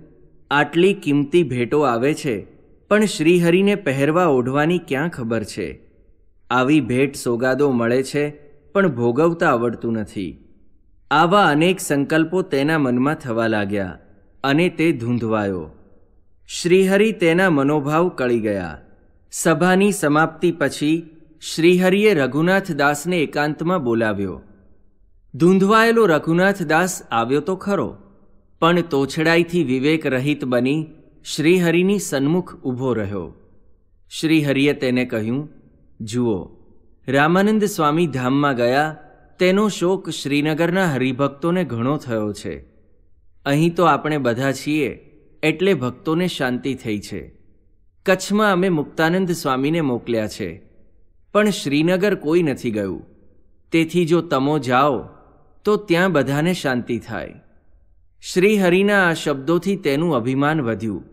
આટલી કિંમતી ભેટો આવે છે, પણ શ્રીહરિને પહેરવા ઓઢવાની ક્યાં ખબર છે? આવી ભેટ સોગાદો મળે છે, પણ ભોગવતા આવડતું નથી. આવા અનેક સંકલ્પો તેના મનમાં થવા લાગ્યા અને તે ધૂંધવાયો. શ્રીહરિ તેના મનોભાવ કળી ગયા. સભાની સમાપ્તિ પછી શ્રીહરિએ રઘુનાથદાસને એકાંતમાં બોલાવ્યો. ધૂંધવાયેલો રઘુનાથદાસ આવ્યો તો ખરો, પણ તોછડાઈથી વિવેક રહિત બની શ્રીહરિની સન્મુખ ઊભો રહ્યો. શ્રીહરિએ તેને કહ્યું, જુઓ, રામાનંદ સ્વામી ધામમાં ગયા, તેનો શોક શ્રીનગરના હરિભક્તોને ઘણો થયો છે. અહીં તો આપણે બધા છીએ. એટલે ભક્તોને શાંતિ થઈ છે. કચ્છમાં અમે મુક્તાનંદ સ્વામીને મોકલ્યા છે. પણ શ્રીનગર કોઈ નથી ગયું. તેથી જો તમો જાઓ, તો ત્યાં બધાને શાંતિ થાય. શ્રીહરિના આ શબ્દોથી તેનું અભિમાન વધ્યું.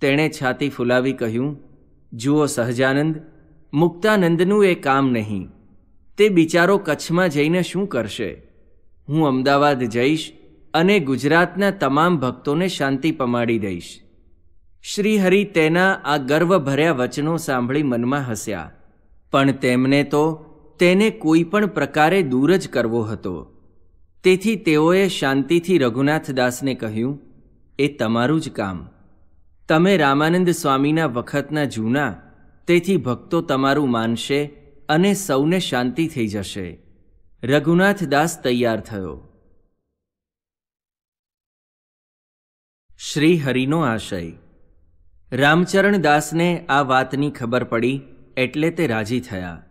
તેણે છાતી ફુલાવી કહ્યું, જુઓ સહજાનંદ, મુક્તાનંદનું એ કામ નહીં. તે બિચારો કચ્છમાં જઈને શું કરશે? હું અમદાવાદ જઈશ અને ગુજરાતના તમામ ભક્તોને શાંતિ પમાડી દઈશ. શ્રીહરિ તેના આ ગર્વભર્યા વચનો સાંભળી મનમાં હસ્યા. પણ તેમને તો તેને કોઈ પણ પ્રકારે દૂર જ કરવો હતો. તેથી તેઓએ શાંતિથી રઘુનાથદાસને કહ્યું, એ તમારું જ કામ. તમે રામાનંદ સ્વામીના વખતના જૂના, તેથી ભક્તો તમારું માનશે અને સૌને શાંતિ થઈ જશે. રઘુનાથદાસ તૈયાર થયો. શ્રી હરિનો આશય. રામચરણદાસને આ વાતની ખબર પડી એટલે તે રાજી થયા.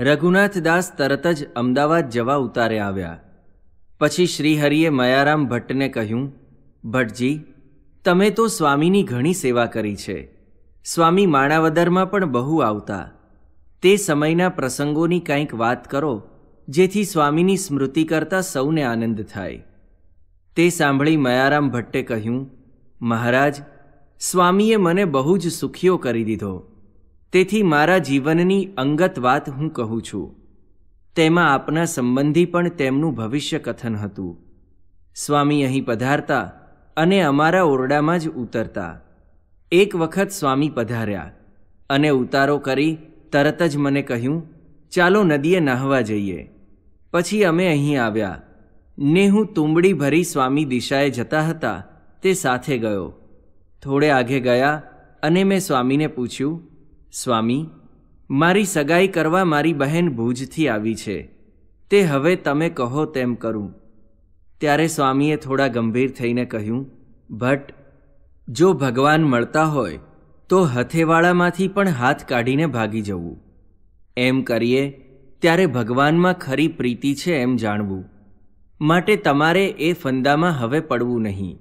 રઘુનાથદાસ તરત જ અમદાવાદ જવા ઉતારે આવ્યા. પછી શ્રીહરિએ મયારામ ભટ્ટને કહ્યું, ભટ્ટજી, તમે તો સ્વામીની ઘણી સેવા કરી છે. સ્વામી માણાવદરમાં પણ બહુ આવતા. તે સમયના પ્રસંગોની કંઈક વાત કરો, જેથી સ્વામીની સ્મૃતિ કરતાં સૌને આનંદ થાય. તે સાંભળી મયારામ ભટ્ટે કહ્યું મહારાજ, સ્વામીએ મને બહુ જ સુખીઓ કરી દીધો. તેથી મારા જીવનની અંગત વાત હું કહું છું. તેમાં આપના સંબંધી પણ તેમનું ભવિષ્ય કથન હતું. સ્વામી અહીં પધારતા અને અમારા ઓરડામાં જ ઉતરતા. એક વખત સ્વામી પધાર્યા અને ઉતારો કરી તરત જ મને કહ્યું, ચાલો નદીએ નાહવા જઈએ. પછી અમે અહીં આવ્યા. ને હું તુંબડી ભરી સ્વામી દિશાએ જતા હતા તે સાથે ગયો. થોડે આગે ગયા અને મેં સ્વામીને પૂછ્યું, સ્વામી, મારી સગાઈ કરવા મારી બહેન ભુજથી આવી છે. તે હવે તમે કહો તેમ કરું. ત્યારે સ્વામીએ થોડા ગંભીર થઈને કહ્યું, ભટ્ટ, જો ભગવાન મળતા હોય, તો હથેવાળામાંથી પણ હાથ કાઢીને ભાગી જવું. એમ કરીએ, ત્યારે ભગવાનમાં ખરી પ્રીતિ છે એમ જાણવું. માટે તમારે એ ફંદામાં હવે પડવું નહીં.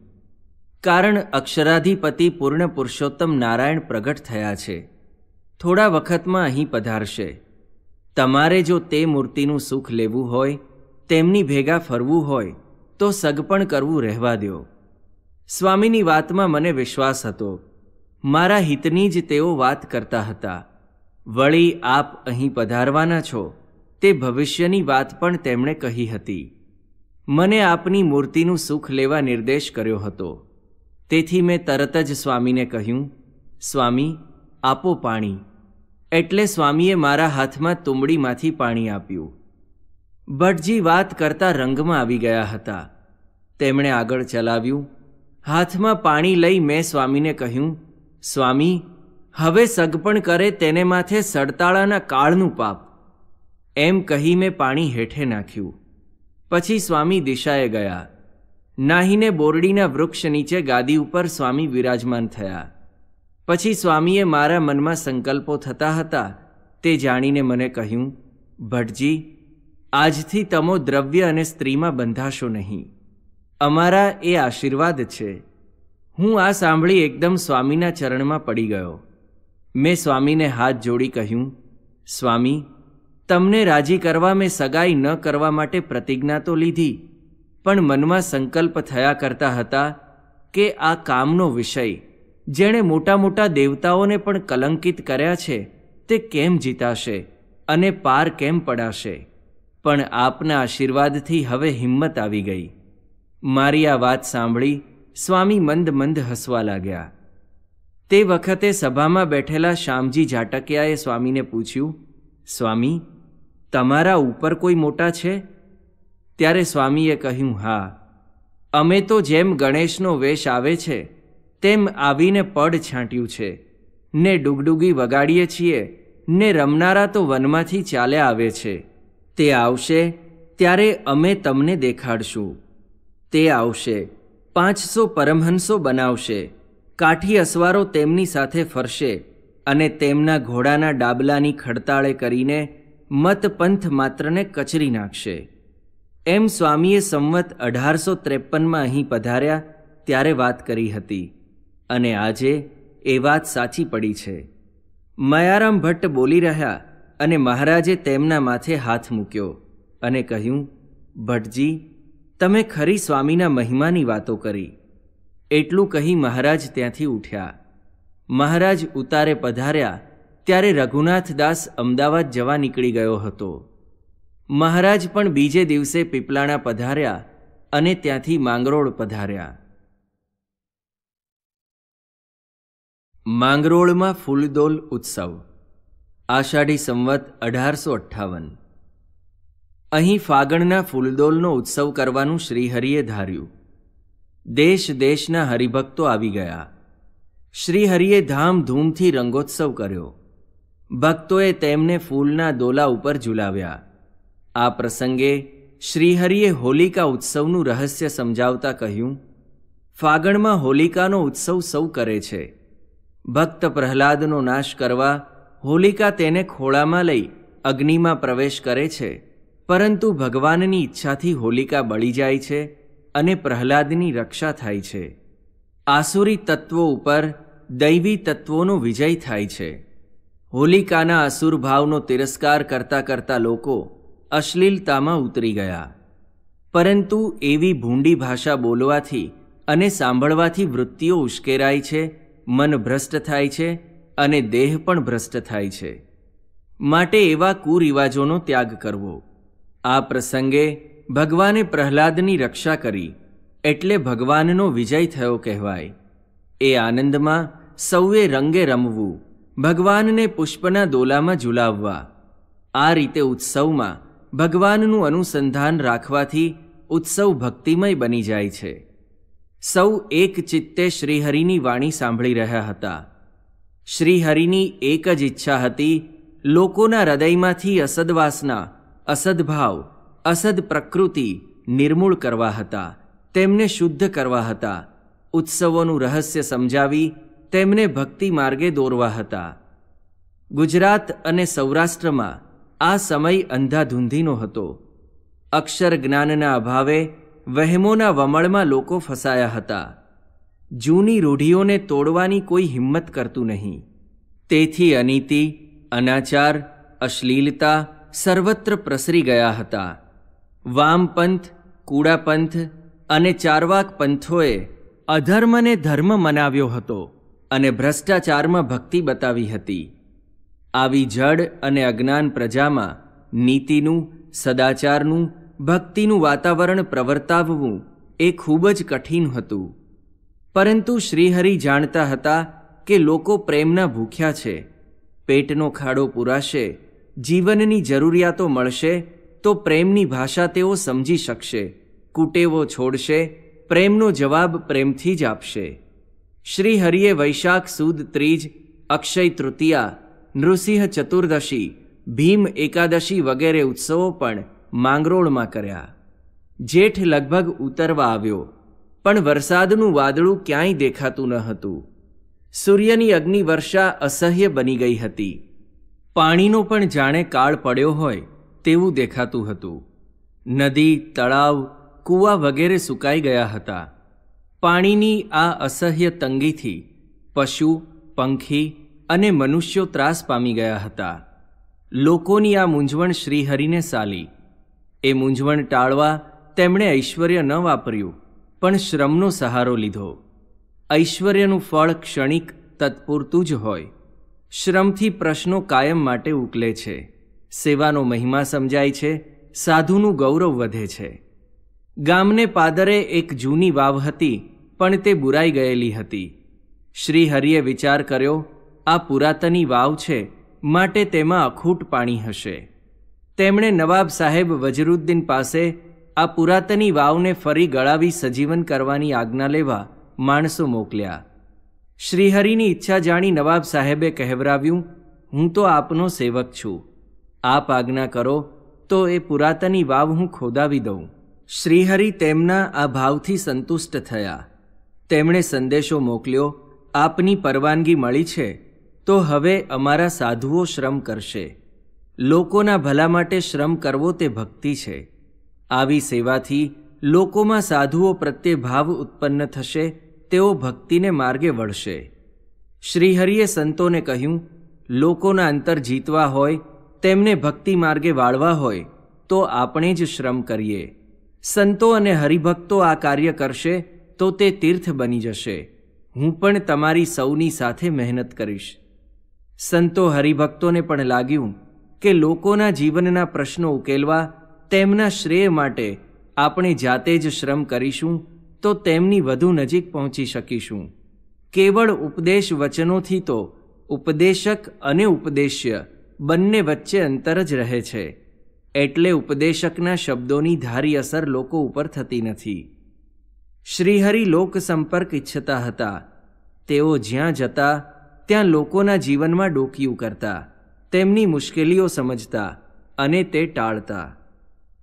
કારણ અક્ષરાધિપતિ પૂર્ણ પુરુષોત્તમ નારાયણ પ્રગટ થયા છે. થોડા વખતમાં અહીં પધારશે. તમારે જો તે મૂર્તિનું સુખ લેવું હોય, તેમની ભેગા ફરવું હોય, તો સગપણ કરવું રહેવા દો. સ્વામીની વાતમાં મને વિશ્વાસ હતો. મારા હિતની જ તેઓ વાત કરતા હતા. વળી આપ અહીં પધારવાના છો. તે ભવિષ્યની વાત પણ તેમણે કહી હતી. મને આપની મૂર્તિનું સુખ લેવા નિર્દેશ કર્યો હતો. તેથી મેં તરત જ સ્વામીને કહ્યું, સ્વામી, આપો પાણી. એટલે સ્વામીએ મારા હાથમાં તુંબડીમાંથી પાણી આપ્યું. ભટજી વાત કરતા રંગમાં આવી ગયા હતા. તેમણે આગળ ચલાવ્યું. હાથમાં પાણી લઈ મેં સ્વામીને કહ્યું, સ્વામી, હવે સગપણ કરે તેને માથે સડતાળાના કાળનું પાપ. એમ કહી મેં પાણી હેઠે નાખ્યું. પછી સ્વામી દિશાએ ગયા. નાહીને બોરડીના વૃક્ષ નીચે ગાદી ઉપર સ્વામી વિરાજમાન થયા. પછી સ્વામીએ મારા મનમાં સંકલ્પો થતા હતા, તે જાણીને મને કહ્યું ભટ્ટજી આજથી તમો દ્રવ્ય અને સ્ત્રીમાં બંધાશો નહીં. અમારા એ આશીર્વાદ છે. હું આ સાંભળી એકદમ સ્વામીના ચરણમાં પડી ગયો. મેં સ્વામીને હાથ જોડી કહ્યું, સ્વામી, તમને રાજી કરવા મેં સગાઈ ન કરવા માટે પ્રતિજ્ઞા તો લીધી પણ મનમાં સંકલ્પ થયા કરતા હતા કે આ કામનો વિષય, જેણે મોટા મોટા દેવતાઓને પણ કલંકિત કર્યા છે, તે કેમ જીતાશે અને પાર કેમ પડાશે? પણ આપના આશીર્વાદથી હવે હિંમત આવી ગઈ. મારી આ વાત સાંભળી સ્વામી મંદ મંદ હસવા લાગ્યા. તે વખતે સભામાં બેઠેલા શ્યામજી જાટકિયાએ સ્વામીને પૂછ્યું, સ્વામી, તમારા ઉપર કોઈ મોટા છે? ત્યારે સ્વામીએ કહ્યું, હા, અમે તો જેમ ગણેશનો વેશ આવે છે, તેમ આવીને પડ છાંટ્યું છે. ને ડુગડુગી વગાડીએ છીએ, ને રમનારા તો વનમાંથી ચાલ્યા આવે છે. તે આવશે, ત્યારે અમે તમને દેખાડશું. તે આવશે, પાંચસો પરમહંસો બનાવશે. કાઠી અસવારો તેમની સાથે ફરશે અને તેમના ઘોડાના ડાબલાની ખડતાળે કરીને મતપંથ માત્રને કચરી નાખશે. એમ સ્વામીએ સંવત અઢારસો ત્રેપનમાં અહીં પધાર્યા, ત્યારે વાત કરી હતી. અને આજે એ વાત સાચી પડી છે. મયારામ ભટ્ટ બોલી રહ્યા અને મહારાજે તેમના માથે હાથ મૂક્યો અને કહ્યું, ભટ્ટજી, તમે ખરી સ્વામીના મહિમાની વાતો કરી. એટલું કહી મહારાજ ત્યાંથી ઉઠ્યા. મહારાજ ઉતારે પધાર્યા, ત્યારે રઘુનાથદાસ અમદાવાદ જવા નીકળી ગયો હતો. મહારાજ પણ બીજે દિવસે પીપલાણા પધાર્યા અને ત્યાંથી માંગરોળ પધાર્યા. માંગરોળમાં ફૂલદોલ ઉત્સવ. આષાઢી સંવત અઢારસો અઠ્ઠાવન. અહીં ફાગણના ફૂલદોલનો ઉત્સવ કરવાનું શ્રીહરિએ ધાર્યું. દેશ દેશના હરિભક્તો આવી ગયા. શ્રીહરિએ ધામધૂમથી રંગોત્સવ કર્યો. ભક્તોએ તેમને ફૂલના દોલા ઉપર ઝુલાવ્યા. આ પ્રસંગે શ્રીહરિએ હોલિકા ઉત્સવનું રહસ્ય સમજાવતા કહ્યું, ફાગણમાં હોલિકાનો ઉત્સવ સૌ કરે છે. ભક્ત પ્રહલાદનો નાશ કરવા હોલિકા તેને ખોળામાં લઈ અગ્નિમાં પ્રવેશ કરે છે. પરંતુ ભગવાનની ઈચ્છાથી હોલિકા બળી જાય છે અને પ્રહલાદની રક્ષા થાય છે. આસુરી તત્વો ઉપર દૈવી તત્વોનો વિજય થાય છે. હોલિકાના અસુર ભાવનો તિરસ્કાર કરતા કરતા લોકો અશ્લીલતામાં ઉતરી ગયા. પરંતુ એવી ભૂંડી ભાષા બોલવાથી અને સાંભળવાથી વૃત્તિઓ ઉશ્કેરાય છે, મન ભ્રષ્ટ થાય છે અને દેહ પણ ભ્રષ્ટ થાય છે. માટે એવા કુરિવાજોનો ત્યાગ કરવો. આ પ્રસંગે ભગવાને પ્રહલાદની રક્ષા કરી, એટલે ભગવાનનો વિજય થયો કહેવાય. એ આનંદમાં સૌએ રંગે રમવું, ભગવાનને પુષ્પના દોલામાં ઝુલાવવા. આ રીતે ઉત્સવમાં ભગવાનનું અનુસંધાન રાખવાથી ઉત્સવ ભક્તિમય બની જાય છે. સૌ એક ચિત્તે શ્રીહરિની વાણી સાંભળી રહ્યા હતા. શ્રીહરિની એક જ ઈચ્છા હતી લોકોના હૃદયમાંથી અસદવાસના, અસદભાવ, અસદ પ્રકૃતિ નિર્મૂળ કરવા હતા. તેમને શુદ્ધ કરવા હતા. ઉત્સવોનું રહસ્ય સમજાવી તેમને ભક્તિ માર્ગે દોરવા હતા. ગુજરાત અને સૌરાષ્ટ્રમાં આ સમય અંધાધૂંધીનો હતો. અક્ષર જ્ઞાનના અભાવે, વહેમોના વમળમાં લોકો ફસાયા હતા. જૂની રૂઢિઓને તોડવાની કોઈ હિંમત કરતું નહીં. તેથી અનીતિ, અનાચાર, અશ્લીલતા સર્વત્ર પ્રસરી ગયા હતા. વામપંથ, કૂડાપંથ અને ચારવાક પંથોએ અધર્મને ધર્મ મનાવ્યો હતો અને ભ્રષ્ટાચારમાં ભક્તિ બતાવી હતી. આવી જડ અને અજ્ઞાન પ્રજામાં નીતિનું, સદાચારનું, ભક્તિનું વાતાવરણ પ્રવર્તાવવું એ ખૂબ જ કઠિન હતું. પરંતુ શ્રીહરિ જાણતા હતા કે લોકો પ્રેમના ભૂખ્યા છે. પેટનો ખાડો પૂરાશે, જીવનની જરૂરિયાતો મળશે, તો પ્રેમની ભાષા તેઓ સમજી શકશે, કુટેવો છોડશે, પ્રેમનો જવાબ પ્રેમથી જ આપશે. શ્રીહરિએ વૈશાખ સુદ ત્રીજ, અક્ષય તૃતીયા નૃસિંહ ચતુર્દશી, ભીમ એકાદશી વગેરે ઉત્સવો પણ માંગરોળમાં કર્યા. જેઠ લગભગ ઉતરવા આવ્યો, પણ વરસાદનું વાદળું ક્યાંય દેખાતું ન હતું. સૂર્યની અગ્નિ વર્ષા અસહ્ય બની ગઈ હતી. પાણીનો પણ જાણે કાળ પડ્યો હોય તેવું દેખાતું હતું. નદી, તળાવ, કૂવા વગેરે સુકાઈ ગયા હતા. પાણીની આ અસહ્ય તંગીથી પશુ, પંખી અને મનુષ્યો ત્રાસ પામી ગયા હતા. લોકોની આ મૂંઝવણ શ્રીહરિને સાલી. એ મૂંઝવણ ટાળવા તેમણે ઐશ્વર્ય ન વાપર્યું, પણ શ્રમનો સહારો લીધો. ઐશ્વર્યનું ફળ ક્ષણિક તત્પૂરતું જ હોય. શ્રમથી પ્રશ્નો કાયમ માટે ઉકલે છે. સેવાનો મહિમા સમજાય છે, સાધુનું ગૌરવ વધે છે. ગામને પાદરે એક જૂની વાવ હતી, પણ તે બુરાઈ ગયેલી હતી. શ્રી હરિએ વિચાર કર્યો આ પુરાતની વાવ છે, માટે તેમાં અખૂટ પાણી હશે. તેમણે નવાબ સાહેબ વજરુદ્દીન પાસે આ પુરાતની વાવને ફરી ગળાવી સજીવન કરવાની આજ્ઞા લેવા માણસો મોકલ્યા. શ્રીહરિની ઈચ્છા જાણી નવાબ સાહેબે કહેવરાવ્યું, હું તો આપનો સેવક છું. આપ આજ્ઞા કરો, તો એ પુરાતની વાવ હું ખોદાવી દઉં. શ્રીહરિ તેમના આ ભાવથી સંતુષ્ટ થયા. તેમણે સંદેશો મોકલ્યો, આપની પરવાનગી મળી છે તો હવે અમારા સાધુઓ શ્રમ કરશે. લોકોના ભલા માટે શ્રમ કરવો તે ભક્તિ છે. આવી સેવાથી લોકોમાં સાધુઓ પ્રત્યે ભાવ ઉત્પન્ન થશે, તેઓ ભક્તિને માર્ગે વળશે. શ્રીહરિએ સંતોને કહ્યું, લોકોના અંતર જીતવા હોય, તેમને ભક્તિ માર્ગે વાળવા હોય, તો આપણે જ શ્રમ કરીએ. સંતો અને હરિભક્તો આ કાર્ય કરશે, તો તે તીર્થ બની જશે. હું પણ તમારી સૌની સાથે મહેનત કરીશ. સંતો હરિભક્તોને પણ લાગ્યું કે લોકોના જીવનના પ્રશ્નો ઉકેલવા તેમના શ્રેય માટે આપણે જાતે જ શ્રમ કરીશું તો તેમની વધુ નજીક પહોંચી શકીશું. કેવળ ઉપદેશ વચનોથી તો ઉપદેશક અને ઉપદેશ્ય બંને વચ્ચે અંતર જ રહે છે. એટલે ઉપદેશકના શબ્દોની ધારી અસર લોકો ઉપર થતી નથી. શ્રીહરિ લોક સંપર્ક ઈચ્છતા હતા. તેઓ જ્યાં જતા ત્યાં લોકોના જીવનમાં ડોકિયું કરતા, તેમની મુશ્કેલીઓ સમજતા અને તે ટાળતા.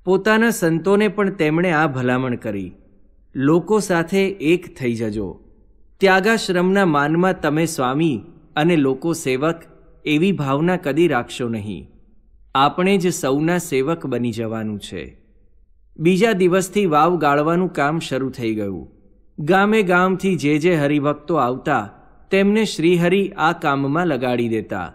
પોતાના સંતોને પણ તેમણે આ ભલામણ કરી. લોકો સાથે એક થઈ જજો. ત્યાગાશ્રમના માનમાં તમે સ્વામી અને લોકો સેવક એવી ભાવના કદી રાખશો નહીં. આપણે જ સૌના સેવક બની જવાનું છે. બીજા દિવસથી વાવ ગાળવાનું કામ શરૂ થઈ ગયું. ગામે ગામથી જે જે હરિભક્તો આવતા તેમને શ્રીહરિ આ કામમાં લગાડી દેતા.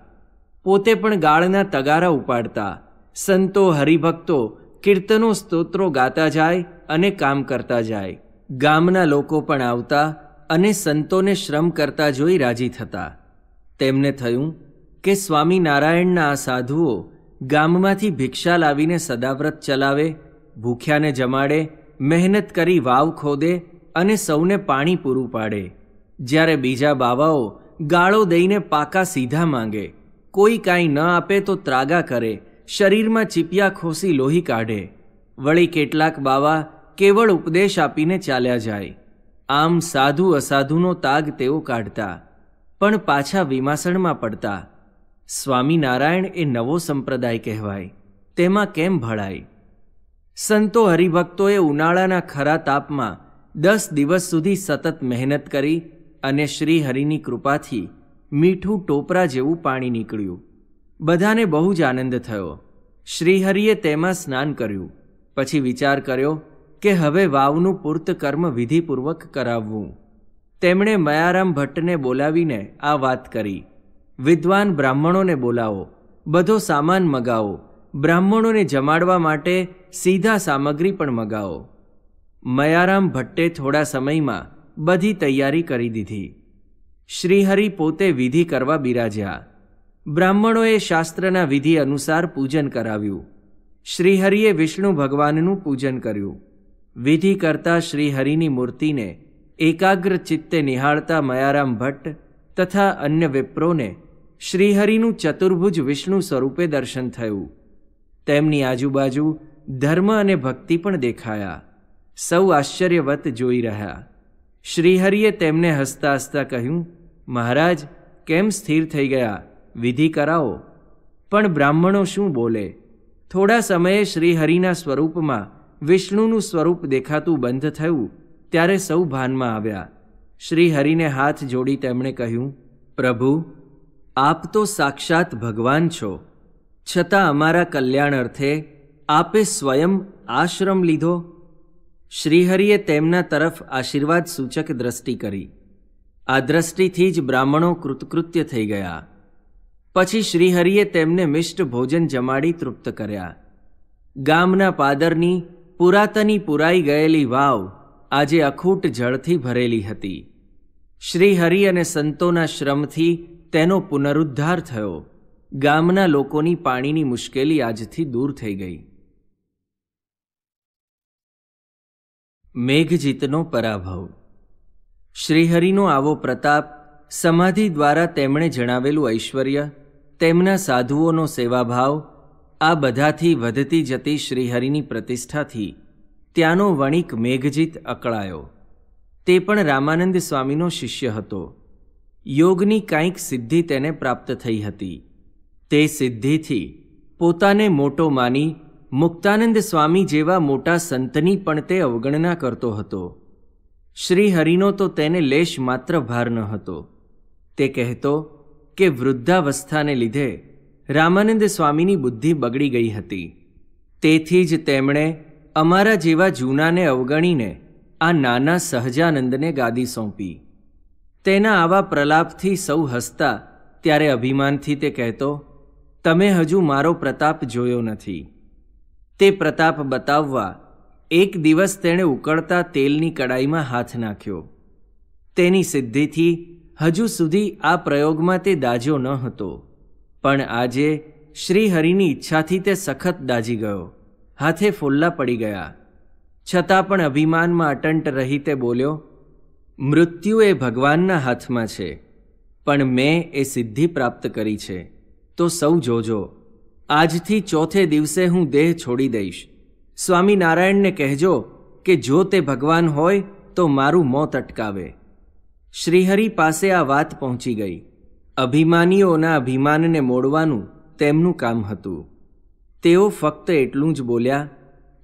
પોતે પણ ગાળના તગારા ઉપાડતા. સંતો હરિભક્તો કીર્તનો સ્તોત્રો ગાતા જાય અને કામ કરતા જાય. ગામના લોકો પણ આવતા અને સંતોને શ્રમ કરતા જોઈ રાજી થતા. તેમને થયું કે સ્વામિનારાયણના આ સાધુઓ ગામમાંથી ભિક્ષા લાવીને સદાવ્રત ચલાવે, ભૂખ્યાને જમાડે, મહેનત કરી વાવ ખોદે અને સૌને પાણી પૂરું પાડે. જ્યારે બીજા બાવાઓ ગાળો દઈને પાકા સીધા માંગે, કોઈ કાંઈ ન આપે તો ત્રાગા કરે, શરીરમાં ચીપિયા ખોસી લોહી કાઢે. વળી કેટલાક બાવા કેવળ ઉપદેશ આપીને ચાલ્યા જાય. આમ સાધુ અસાધુનો તાગ તેઓ કાઢતા, પણ પાછા વિમાસણમાં પડતા. સ્વામિનારાયણ એ નવો સંપ્રદાય કહેવાય, તેમાં કેમ ભળાય? સંતો હરિભક્તોએ ઉનાળાના ખરા તાપમાં દસ દિવસ સુધી સતત મહેનત કરી અને શ્રીહરિની કૃપાથી મીઠું ટોપરા જેવું પાણી નીકળ્યું. બધાને બહુ જ આનંદ થયો. શ્રીહરિએ તેમાં સ્નાન કર્યું. પછી વિચાર કર્યો કે હવે વાવનું પૂર્ત કર્મ વિધિપૂર્વક કરાવવું. તેમણે મયારામ ભટ્ટને બોલાવીને આ વાત કરી. વિદ્વાન બ્રાહ્મણોને બોલાવો. બધો સામાન મગાવો. બ્રાહ્મણોને જમાડવા માટે સીધા સામગ્રી પણ મગાવો. મયારામ ભટ્ટે થોડા સમયમાં બધી તૈયારી કરી દીધી. શ્રીહરિ પોતે વિધિ કરવા બિરાજ્યા. બ્રાહ્મણોએ શાસ્ત્રના વિધિ અનુસાર પૂજન કરાવ્યું. શ્રીહરિએ વિષ્ણુ ભગવાનનું પૂજન કર્યું. વિધિ કરતા શ્રીહરિની મૂર્તિને એકાગ્ર ચિત્તે નિહાળતા મયારામ ભટ્ટ તથા અન્ય વિપ્રોને શ્રીહરિનું ચતુર્ભુજ વિષ્ણુ સ્વરૂપે દર્શન થયું. તેમની આજુબાજુ ધર્મ અને ભક્તિ પણ દેખાયા. સૌ આશ્ચર્યવત જોઈ રહ્યા. શ્રીહરિએ તેમને હસતા હસતા કહ્યું, મહારાજ, કેમ સ્થિર થઈ ગયા? વિધિ કરાવો. પણ બ્રાહ્મણો શું બોલે? થોડા સમયે શ્રીહરિના સ્વરૂપમાં વિષ્ણુનું સ્વરૂપ દેખાતું બંધ થયું, ત્યારે સૌ ભાનમાં આવ્યા. શ્રીહરિને હાથ જોડી તેમણે કહ્યું, પ્રભુ, આપ તો સાક્ષાત ભગવાન છો. છતાં અમારા કલ્યાણ અર્થે આપે સ્વયં આશ્રમ લીધો. શ્રીહરિએ તેમના તરફ આશીર્વાદ સૂચક દ્રષ્ટિ કરી. આ દ્રષ્ટિથી જ બ્રાહ્મણો કૃતકૃત્ય થઈ ગયા. પછી શ્રીહરિએ તેમને મિષ્ટ ભોજન જમાડી તૃપ્ત કર્યા. ગામના પાદરની પુરાતની પુરાઈ ગયેલી વાવ આજે અખૂટ જળથી ભરેલી હતી. શ્રીહરિ અને સંતોના શ્રમથી તેનો પુનરુદ્ધાર થયો. ગામના લોકોની પાણીની મુશ્કેલી આજથી દૂર થઈ ગઈ. મેઘજીતનો પરાભવ. શ્રીહરિનો આવો પ્રતાપ સમાધિ દ્વારા તેમણે જણાવેલું ઐશ્વર્ય, તેમના સાધુઓનો સેવાભાવ, આ બધાથી વધતી જતી શ્રીહરિની પ્રતિષ્ઠાથી ત્યાંનો વણિક મેઘજીત અકળાયો. તે પણ રામાનંદ સ્વામીનો શિષ્ય હતો. યોગની કાંઈક સિદ્ધિ તેને પ્રાપ્ત થઈ હતી. તે સિદ્ધિથી પોતાને મોટો માની મુક્તાનંદ સ્વામી જેવા મોટા સંતની પણ તે અવગણના કરતો હતો. શ્રી હરિનો તો તેને લેશ માત્ર ભાર ન હતો. તે કહેતો કે વૃદ્ધાવસ્થાને લીધે રામાનંદ સ્વામીની બુદ્ધિ બગડી ગઈ હતી. તેથી જ તેમણે અમારા જેવા જૂનાને અવગણીને આ નાના સહજાનંદને ગાદી સોંપી. તેના આવા પ્રલાપથી સૌ હસતા ત્યારે અભિમાનથી તે કહેતો, તમે હજુ મારો પ્રતાપ જોયો નથી. તે પ્રતાપ બતાવવા એક દિવસ તેણે ઉકળતા તેલની કડાઈમાં હાથ નાખ્યો. તેની સિદ્ધિથી હજુ સુધી આ પ્રયોગમાં તે દાજ્યો ન હતો. પણ આજે શ્રીહરિની ઈચ્છાથી તે સખત દાજી ગયો. હાથે ફોલ્લા પડી ગયા. છતાં પણ અભિમાનમાં અટંટ રહી તે બોલ્યો, મૃત્યુ એ ભગવાનના હાથમાં છે, પણ મેં એ સિદ્ધિ પ્રાપ્ત કરી છે. તો સૌ જોજો. આજથી ચોથે દિવસે હું દેહ છોડી દઈશ. સ્વામિનારાયણને કહેજો કે જો તે ભગવાન હોય તો મારું મોત અટકાવે. શ્રીહરિ પાસે આ વાત પહોંચી ગઈ. અભિમાનીઓના અભિમાનને મોડવાનું તેમનું કામ હતું. તેઓ ફક્ત એટલું જ બોલ્યા,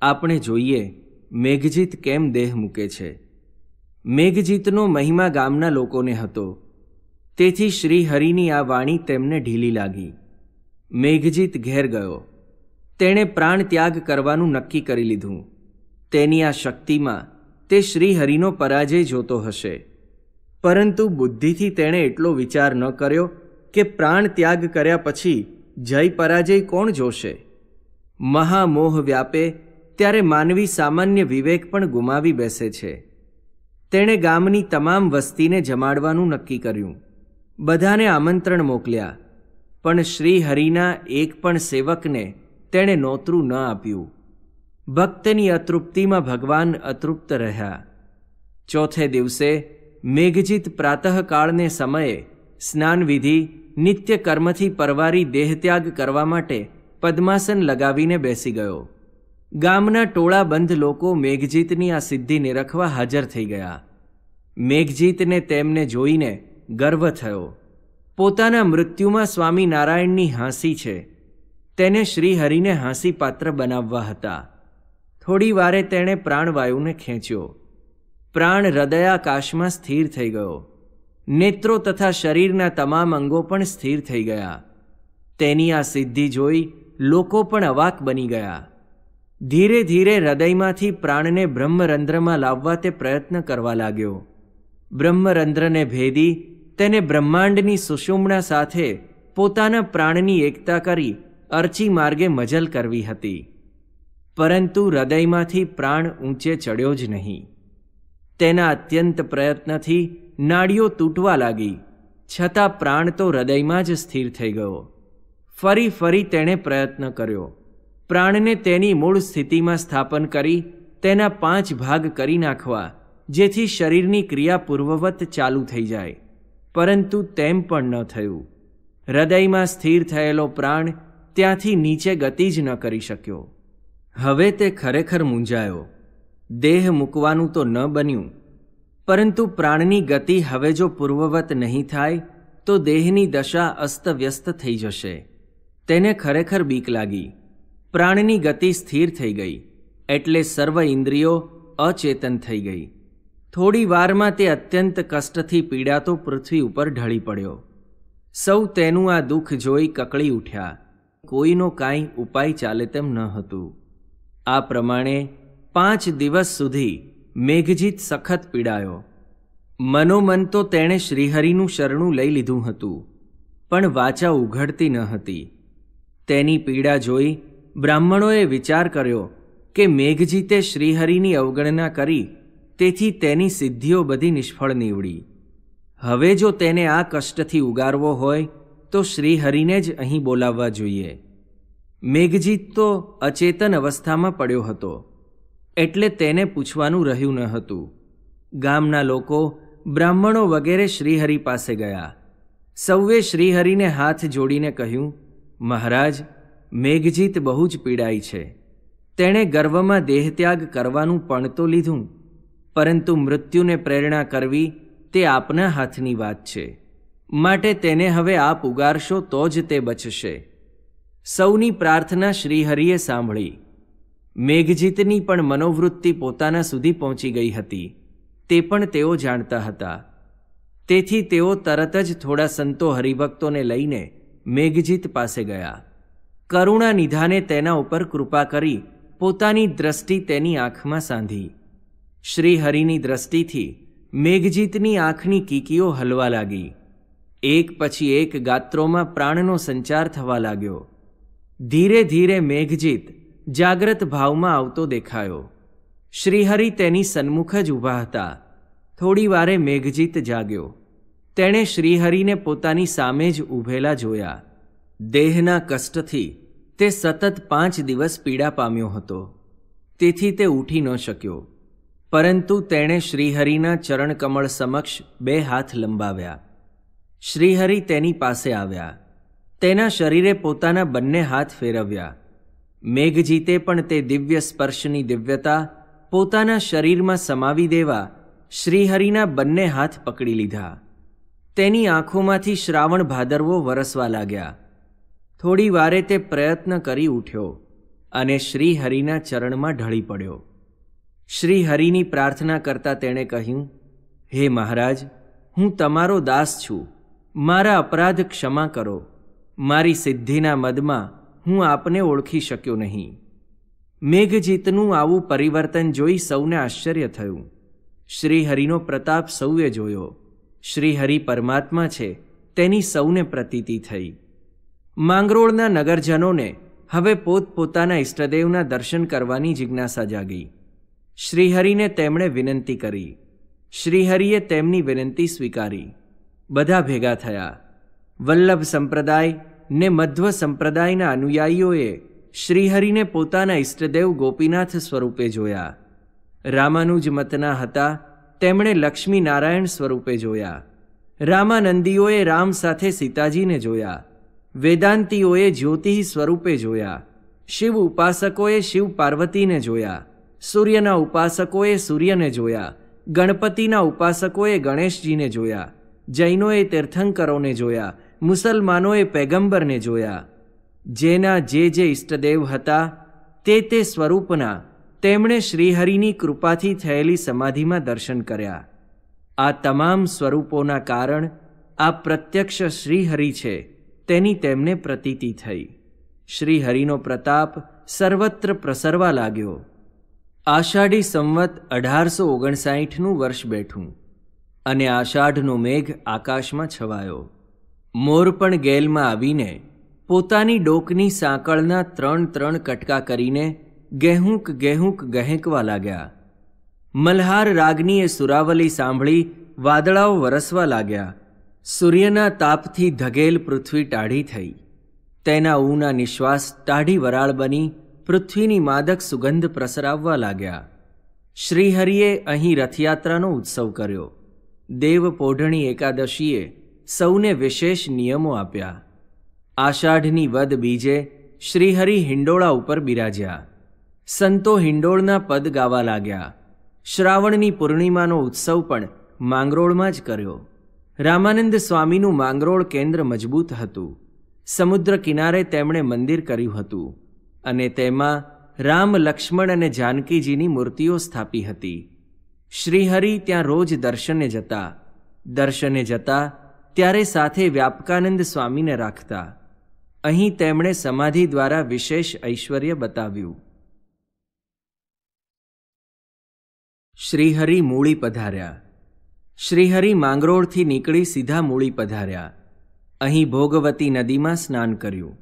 આપણે જોઈએ, મેઘજીત કેમ દેહ મૂકે છે? મેઘજીતનો મહિમા ગામના લોકોને હતો. તેથી શ્રીહરિની આ વાણી તેમને ઢીલી લાગી. મેઘજીત ઘેર ગયો. તેણે પ્રાણ ત્યાગ કરવાનું નક્કી કરી લીધું. તેની આ શક્તિમાં તે શ્રીહરિનો પરાજય જોતો હશે. પરંતુ બુદ્ધિથી તેણે એટલો વિચાર ન કર્યો કે પ્રાણ ત્યાગ કર્યા પછી જય પરાજય કોણ જોશે? મહામોહ વ્યાપે ત્યારે માનવી સામાન્ય વિવેક પણ ગુમાવી બેસે છે. તેણે ગામની તમામ વસ્તીને જમાડવાનું નક્કી કર્યું. બધાને આમંત્રણ મોકલ્યા. પણ શ્રી હરિના એક પણ સેવકને તેણે નોતરું ન આપ્યું. ભક્તની અતૃપ્તિમાં ભગવાન અતૃપ્ત રહ્યા. ચોથે દિવસે મેઘજીત પ્રાતઃકાળને સમયે સ્નાનવિધિ નિત્ય કર્મથી પરવારી દેહત્યાગ કરવા માટે પદ્માસન લગાવીને બેસી ગયો. ગામના ટોળાબંધ લોકો મેઘજીતની આ સિદ્ધિ નિરખવા હાજર થઈ ગયા. મેઘજીતને તેમને જોઈને ગર્વ થયો. પોતાના મૃત્યુમાં સ્વામિનારાયણની હાંસી છે. તેને શ્રીહરિને હાંસી પાત્ર બનાવવા હતા. થોડી વારે તેણે પ્રાણવાયુને ખેંચ્યો. પ્રાણ હૃદયાકાશમાં સ્થિર થઈ ગયો. નેત્રો તથા શરીરના તમામ અંગો પણ સ્થિર થઈ ગયા. તેની આ સિદ્ધિ જોઈ લોકો પણ અવાક બની ગયા. ધીરે ધીરે હૃદયમાંથી પ્રાણને બ્રહ્મરંધ્રમાં લાવવા તે પ્રયત્ન કરવા લાગ્યો. બ્રહ્મરંધ્રને ભેદી તેને બ્રહ્માંડની સુષુમણા સાથે પોતાના પ્રાણની એકતા કરી અર્ચી માર્ગે મજલ કરવી હતી. પરંતુ હૃદયમાંથી પ્રાણ ઊંચે ચડ્યો જ નહીં. તેના અત્યંત પ્રયત્નથી નાડીઓ તૂટવા લાગી, છતાં પ્રાણ તો હૃદયમાં જ સ્થિર થઈ ગયો. ફરી ફરી તેણે પ્રયત્ન કર્યો. પ્રાણને તેની મૂળ સ્થિતિમાં સ્થાપન કરી તેના પાંચ ભાગ કરી નાખવા, જેથી શરીરની ક્રિયા પૂર્વવત ચાલુ થઈ જાય. પરંતુ તેમ પણ ન થયું. હૃદયમાં સ્થિર થયેલો પ્રાણ ત્યાંથી નીચે ગતિ જ ન કરી શક્યો. હવે તે ખરેખર મૂંઝાયો. દેહ મૂકવાનું તો ન બન્યું. પરંતુ પ્રાણની ગતિ હવે જો પૂર્વવત નહીં થાય, તો દેહની દશા અસ્તવ્યસ્ત થઈ જશે. તેને ખરેખર બીક લાગી. પ્રાણની ગતિ સ્થિર થઈ ગઈ. એટલે સર્વ ઇન્દ્રિયો અચેતન થઈ ગઈ. થોડી વારમાં તે અત્યંત કષ્ટથી પીડાતો પૃથ્વી ઉપર ઢળી પડ્યો. સૌ તેનું આ દુઃખ જોઈ કકળી ઉઠ્યા. કોઈનો કાંઈ ઉપાય ચાલે તેમ ન હતું. આ પ્રમાણે પાંચ દિવસ સુધી મેઘજીત સખત પીડાયો. મનોમન તો તેણે શ્રીહરિનું શરણું લઈ લીધું હતું, પણ વાચા ઉઘડતી ન હતી. તેની પીડા જોઈ બ્રાહ્મણોએ વિચાર કર્યો કે મેઘજીતે શ્રીહરિની અવગણના કરી તેથી તેની સિદ્ધિઓ બધી નિષ્ફળ નીવડી. હવે જો તેને આ કષ્ટથી ઉગારવો હોય, તો શ્રીહરિને જ અહીં બોલાવવા જોઈએ. મેઘજીત તો અચેતન અવસ્થામાં પડ્યો હતો. એટલે તેને પૂછવાનું રહ્યું ન હતું. ગામના લોકો, બ્રાહ્મણો વગેરે શ્રીહરિ પાસે ગયા. સૌએ શ્રીહરિને હાથ જોડીને કહ્યું, મહારાજ, મેઘજીત બહુ જ પીડાય છે. તેણે ગર્વમાં દેહત્યાગ કરવાનું પણ તો લીધું. પરંતુ મૃત્યુને પ્રેરણા કરવી તે આપના હાથની વાત છે. માટે તેને હવે આપ ઉગારશો તો જ તે બચશે. સૌની પ્રાર્થના શ્રીહરિએ સાંભળી. મેઘજીતની પણ મનોવૃત્તિ પોતાના સુધી પહોંચી ગઈ હતી. તે પણ તેઓ જાણતા હતા. તેથી તેઓ તરત જ થોડા સંતો હરિભક્તોને લઈને મેઘજીત પાસે ગયા. કરુણા નિધાને તેના ઉપર કૃપા કરી પોતાની દ્રષ્ટિ તેની આંખમાં સાંધી. શ્રી હરિની દ્રષ્ટિથી મેઘજીતની આંખની કીકીઓ હલવા લાગી. એક પછી એક ગાત્રોમાં પ્રાણનો સંચાર થવા લાગ્યો. ધીરે ધીરે મેઘજીત જાગ્રત ભાવમાં આવતો દેખાયો. શ્રીહરિ તેની સન્મુખ જ ઊભા હતા. થોડી વારે મેઘજીત જાગ્યો. તેણે શ્રીહરિને પોતાની સામે જ ઊભેલા જોયા. દેહના કષ્ટથી તે સતત પાંચ દિવસ પીડા પામ્યો હતો. તેથી તે ઊઠી ન શક્યો. પરંતુ તેણે શ્રીહરિના ચરણકમળ સમક્ષ બે હાથ લંબાવ્યા. શ્રીહરિ તેની પાસે આવ્યા. તેના શરીરે પોતાના બંને હાથ ફેરવ્યા. મેઘજીતે પણ તે દિવ્ય સ્પર્શની દિવ્યતા પોતાના શરીરમાં સમાવી દેવા શ્રીહરિના બંને હાથ પકડી લીધા. તેની આંખોમાંથી શ્રાવણ ભાદરવો વરસવા લાગ્યા. થોડી વારે તે પ્રયત્ન કરી ઉઠ્યો અને શ્રીહરિના ચરણમાં ઢળી પડ્યો. શ્રીહરિની પ્રાર્થના કરતા તેણે કહ્યું, હે મહારાજ, હું તમારો દાસ છું. મારા અપરાધ ક્ષમા કરો. મારી સિદ્ધિના મદમાં હું આપને ઓળખી શક્યો નહીં. મેઘજીતનું આવું પરિવર્તન જોઈ સૌને આશ્ચર્ય થયું. શ્રીહરિનો પ્રતાપ સૌએ જોયો. શ્રીહરિ પરમાત્મા છે, તેની સૌને પ્રતીતિ થઈ. માંગરોળના નગરજનોને હવે પોતપોતાના ઇષ્ટદેવના દર્શન કરવાની જિજ્ઞાસા જાગી. શ્રીહરિને તેમણે વિનંતી કરી. શ્રીહરિએ તેમની વિનંતી સ્વીકારી. બધા ભેગા થયા. વલ્લભ સંપ્રદાય ને મધ્વ સંપ્રદાયના અનુયાયીઓએ શ્રીહરિને પોતાના ઇષ્ટદેવ ગોપીનાથ સ્વરૂપે જોયા. રામાનુજ મતના હતા, તેમણે લક્ષ્મી નારાયણ સ્વરૂપે જોયા. રામાનંદીઓએ રામ સાથે સીતાજીને જોયા. વેદાંતીઓએ જ્યોતિ સ્વરૂપે જોયા. શિવ ઉપાસકોએ શિવ પાર્વતીને જોયા. સૂર્યના ઉપાસકોએ સૂર્યને જોયા. ગણપતિના ઉપાસકોએ ગણેશજીને જોયા. જૈનોએ તીર્થંકરોને જોયા. મુસલમાનોએ પેગંબરને જોયા. જેના જે જે ઈષ્ટદેવ હતા, તે તે સ્વરૂપના, તેમણે શ્રીહરિની કૃપાથી થયેલી સમાધિમાં દર્શન કર્યા. આ તમામ સ્વરૂપોના કારણ, આ પ્રત્યક્ષ શ્રીહરિ છે, તેની તેમને પ્રતીતિ થઈ. શ્રીહરિનો પ્રતાપ સર્વત્ર પ્રસરવા લાગ્યો. આષાઢી સંવત અઢારસો ઓગણસાઠનું વર્ષ બેઠું અને આષાઢનો મેઘ આકાશમાં છવાયો. મોર પણ ગેલમાં આવીને પોતાની ડોકની સાંકળના ત્રણ ત્રણ કટકા કરીને ગેહુંક ગેહુંક ગહેંકવા લાગ્યા. મલ્હાર રાગનીએ સુરાવલી સાંભળી વાદળાઓ વરસવા લાગ્યા. સૂર્યના તાપથી ધગેલ પૃથ્વી ટાઢી થઈ. તેના ઊના નિશ્વાસ ટાઢી વરાળ બની પૃથ્વીની માદક સુગંધ પ્રસરાવવા લાગ્યા. શ્રીહરિએ અહીં રથયાત્રાનો ઉત્સવ કર્યો. દેવ પોઢણી એકાદશીએ સૌને વિશેષ નિયમો આપ્યા. આષાઢની વદ બીજે શ્રીહરિ હિંડોળા ઉપર બિરાજ્યા. સંતો હિંડોળના પદ ગાવા લાગ્યા. શ્રાવણની પૂર્ણિમાનો ઉત્સવ પણ માંગરોળમાં જ કર્યો. રામાનંદ સ્વામીનું માંગરોળ કેન્દ્ર મજબૂત હતું. સમુદ્ર કિનારે તેમણે મંદિર કર્યું હતું. અને તેમાં રામ લક્ષ્મણ અને જાનકીજીની મૂર્તિઓ સ્થાપી હતી. શ્રીહરિ ત્યાં રોજ દર્શને જતા. દર્શને જતા ત્યારે સાથે વ્યાપકાનંદ સ્વામીને રાખતા. અહીં તેમણે સમાધિ દ્વારા વિશેષ ઐશ્વર્ય બતાવ્યું. શ્રીહરિ મૂળી પધાર્યા. શ્રીહરિ માંગરોળથી નીકળી સીધા મૂળી પધાર્યા. અહીં ભોગવતી નદીમાં સ્નાન કર્યું.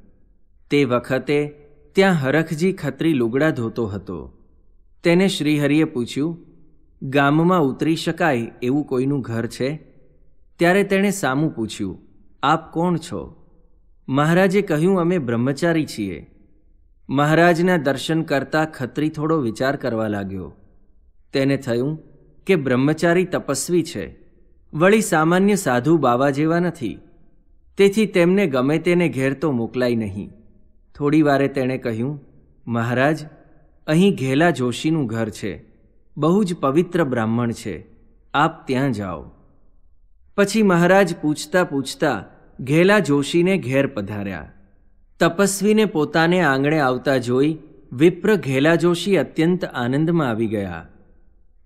તે વખતે ત્યાં હરખજી ખત્રી લુગડા ધોતો હતો. તેને શ્રીહરિએ પૂછ્યું, ગામમાં ઉતરી શકાય એવું કોઈનું ઘર છે? ત્યારે તેણે સામું પૂછ્યું, આપ કોણ છો? મહારાજે કહ્યું, અમે બ્રહ્મચારી છીએ. મહારાજના દર્શન કરતા ખત્રી થોડો વિચાર કરવા લાગ્યો. તેને થયું કે બ્રહ્મચારી તપસ્વી છે. વળી સામાન્ય સાધુ બાવા જેવા નથી. તેથી તેમને ગમે તેને ઘેર તો મોકલાય નહીં. થોડી વારે તેણે કહ્યું, મહારાજ, અહીં ઘેલા જોશીનું ઘર છે. બહુ જ પવિત્ર બ્રાહ્મણ છે. આપ ત્યાં જાઓ. પછી મહારાજ પૂછતા પૂછતા ઘેલા જોશીને ઘેર પધાર્યા. તપસ્વીને પોતાને આંગણે આવતા જોઈ વિપ્ર ઘેલા જોશી અત્યંત આનંદમાં આવી ગયા.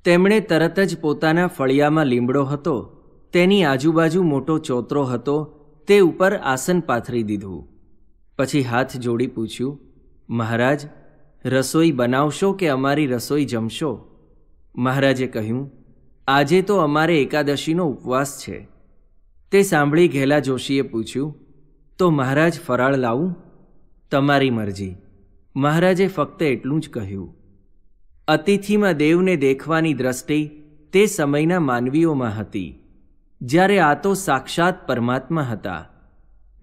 તેમણે તરત જ પોતાના ફળિયામાં લીમડો હતો, તેની આજુબાજુ મોટો ચોતરો હતો, તે ઉપર આસન પાથરી દીધું. પછી હાથ જોડી પૂછ્યું, મહારાજ, રસોઈ બનાવશો કે અમારી રસોઈ જમશો? મહારાજે કહ્યું, આજે તો અમારે એકાદશીનો ઉપવાસ છે. તે સાંભળી ઘેલા જોશીએ પૂછ્યું, તો મહારાજ ફરાળ લાવું? તમારી મરજી. મહારાજે ફક્ત એટલું જ કહ્યું, અતિથિમાં દેવને દેખવાની દ્રષ્ટિ તે સમયના માનવીઓમાં હતી, જ્યારે આ તો સાક્ષાત પરમાત્મા હતા.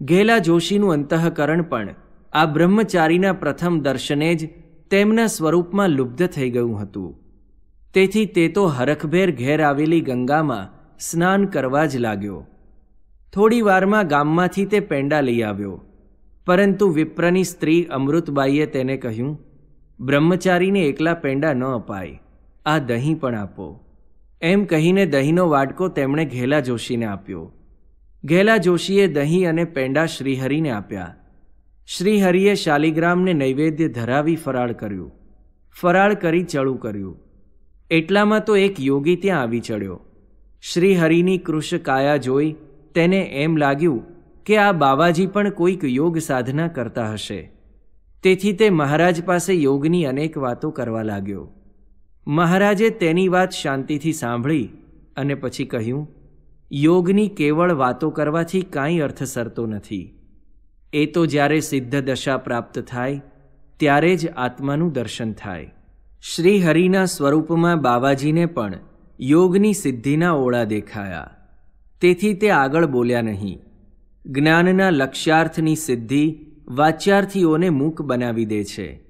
ઘેલા જોશીનું અંતઃકરણ પણ આ બ્રહ્મચારીના પ્રથમ દર્શને જ તેમના સ્વરૂપમાં લુબ્ધ થઈ ગયું હતું. તેથી તે તો હરખભેર ઘેર આવેલી ગંગામાં સ્નાન કરવા જ લાગ્યો. થોડી વારમાં ગામમાંથી તે પેંડા લઈ આવ્યો. પરંતુ વિપ્રની સ્ત્રી અમૃતબાઈએ તેને કહ્યું, બ્રહ્મચારીને એકલા પેંડા ન અપાય. આ દહીં પણ આપો. એમ કહીને દહીંનો વાટકો તેમણે ઘેલા જોશીને આપ્યો. ઘેલા જોશીએ દહીં અને પેંડા શ્રીહરિને આપ્યા. શ્રીહરિએ શાલિગ્રામને નૈવેદ્ય ધરાવી ફરાળ કર્યું. ફરાળ કરી ચડું કર્યું. એટલામાં તો એક યોગી ત્યાં આવી ચડ્યો. શ્રીહરિની કૃશ કાયા જોઈ તેને એમ લાગ્યું કે આ બાવાજી પણ કોઈક યોગ સાધના કરતા હશે. તેથી તે મહારાજ પાસે યોગની અનેક વાતો કરવા લાગ્યો. મહારાજે તેની વાત શાંતિથી સાંભળી અને પછી કહ્યું યોગની કેવળ વાતો કરવાથી કાંઈ અર્થ સરતો નથી. એ તો જ્યારે સિદ્ધ દશા પ્રાપ્ત થાય, ત્યારે જ આત્માનું દર્શન થાય. શ્રી હરિના સ્વરૂપમાં બાવાજીને પણ યોગની સિદ્ધિના ઓળા દેખાયા. તેથી તે આગળ બોલ્યા નહીં. જ્ઞાનના લક્ષ્યાર્થની સિદ્ધિ વાચ્યાર્થીઓને મૂક બનાવી દે છે.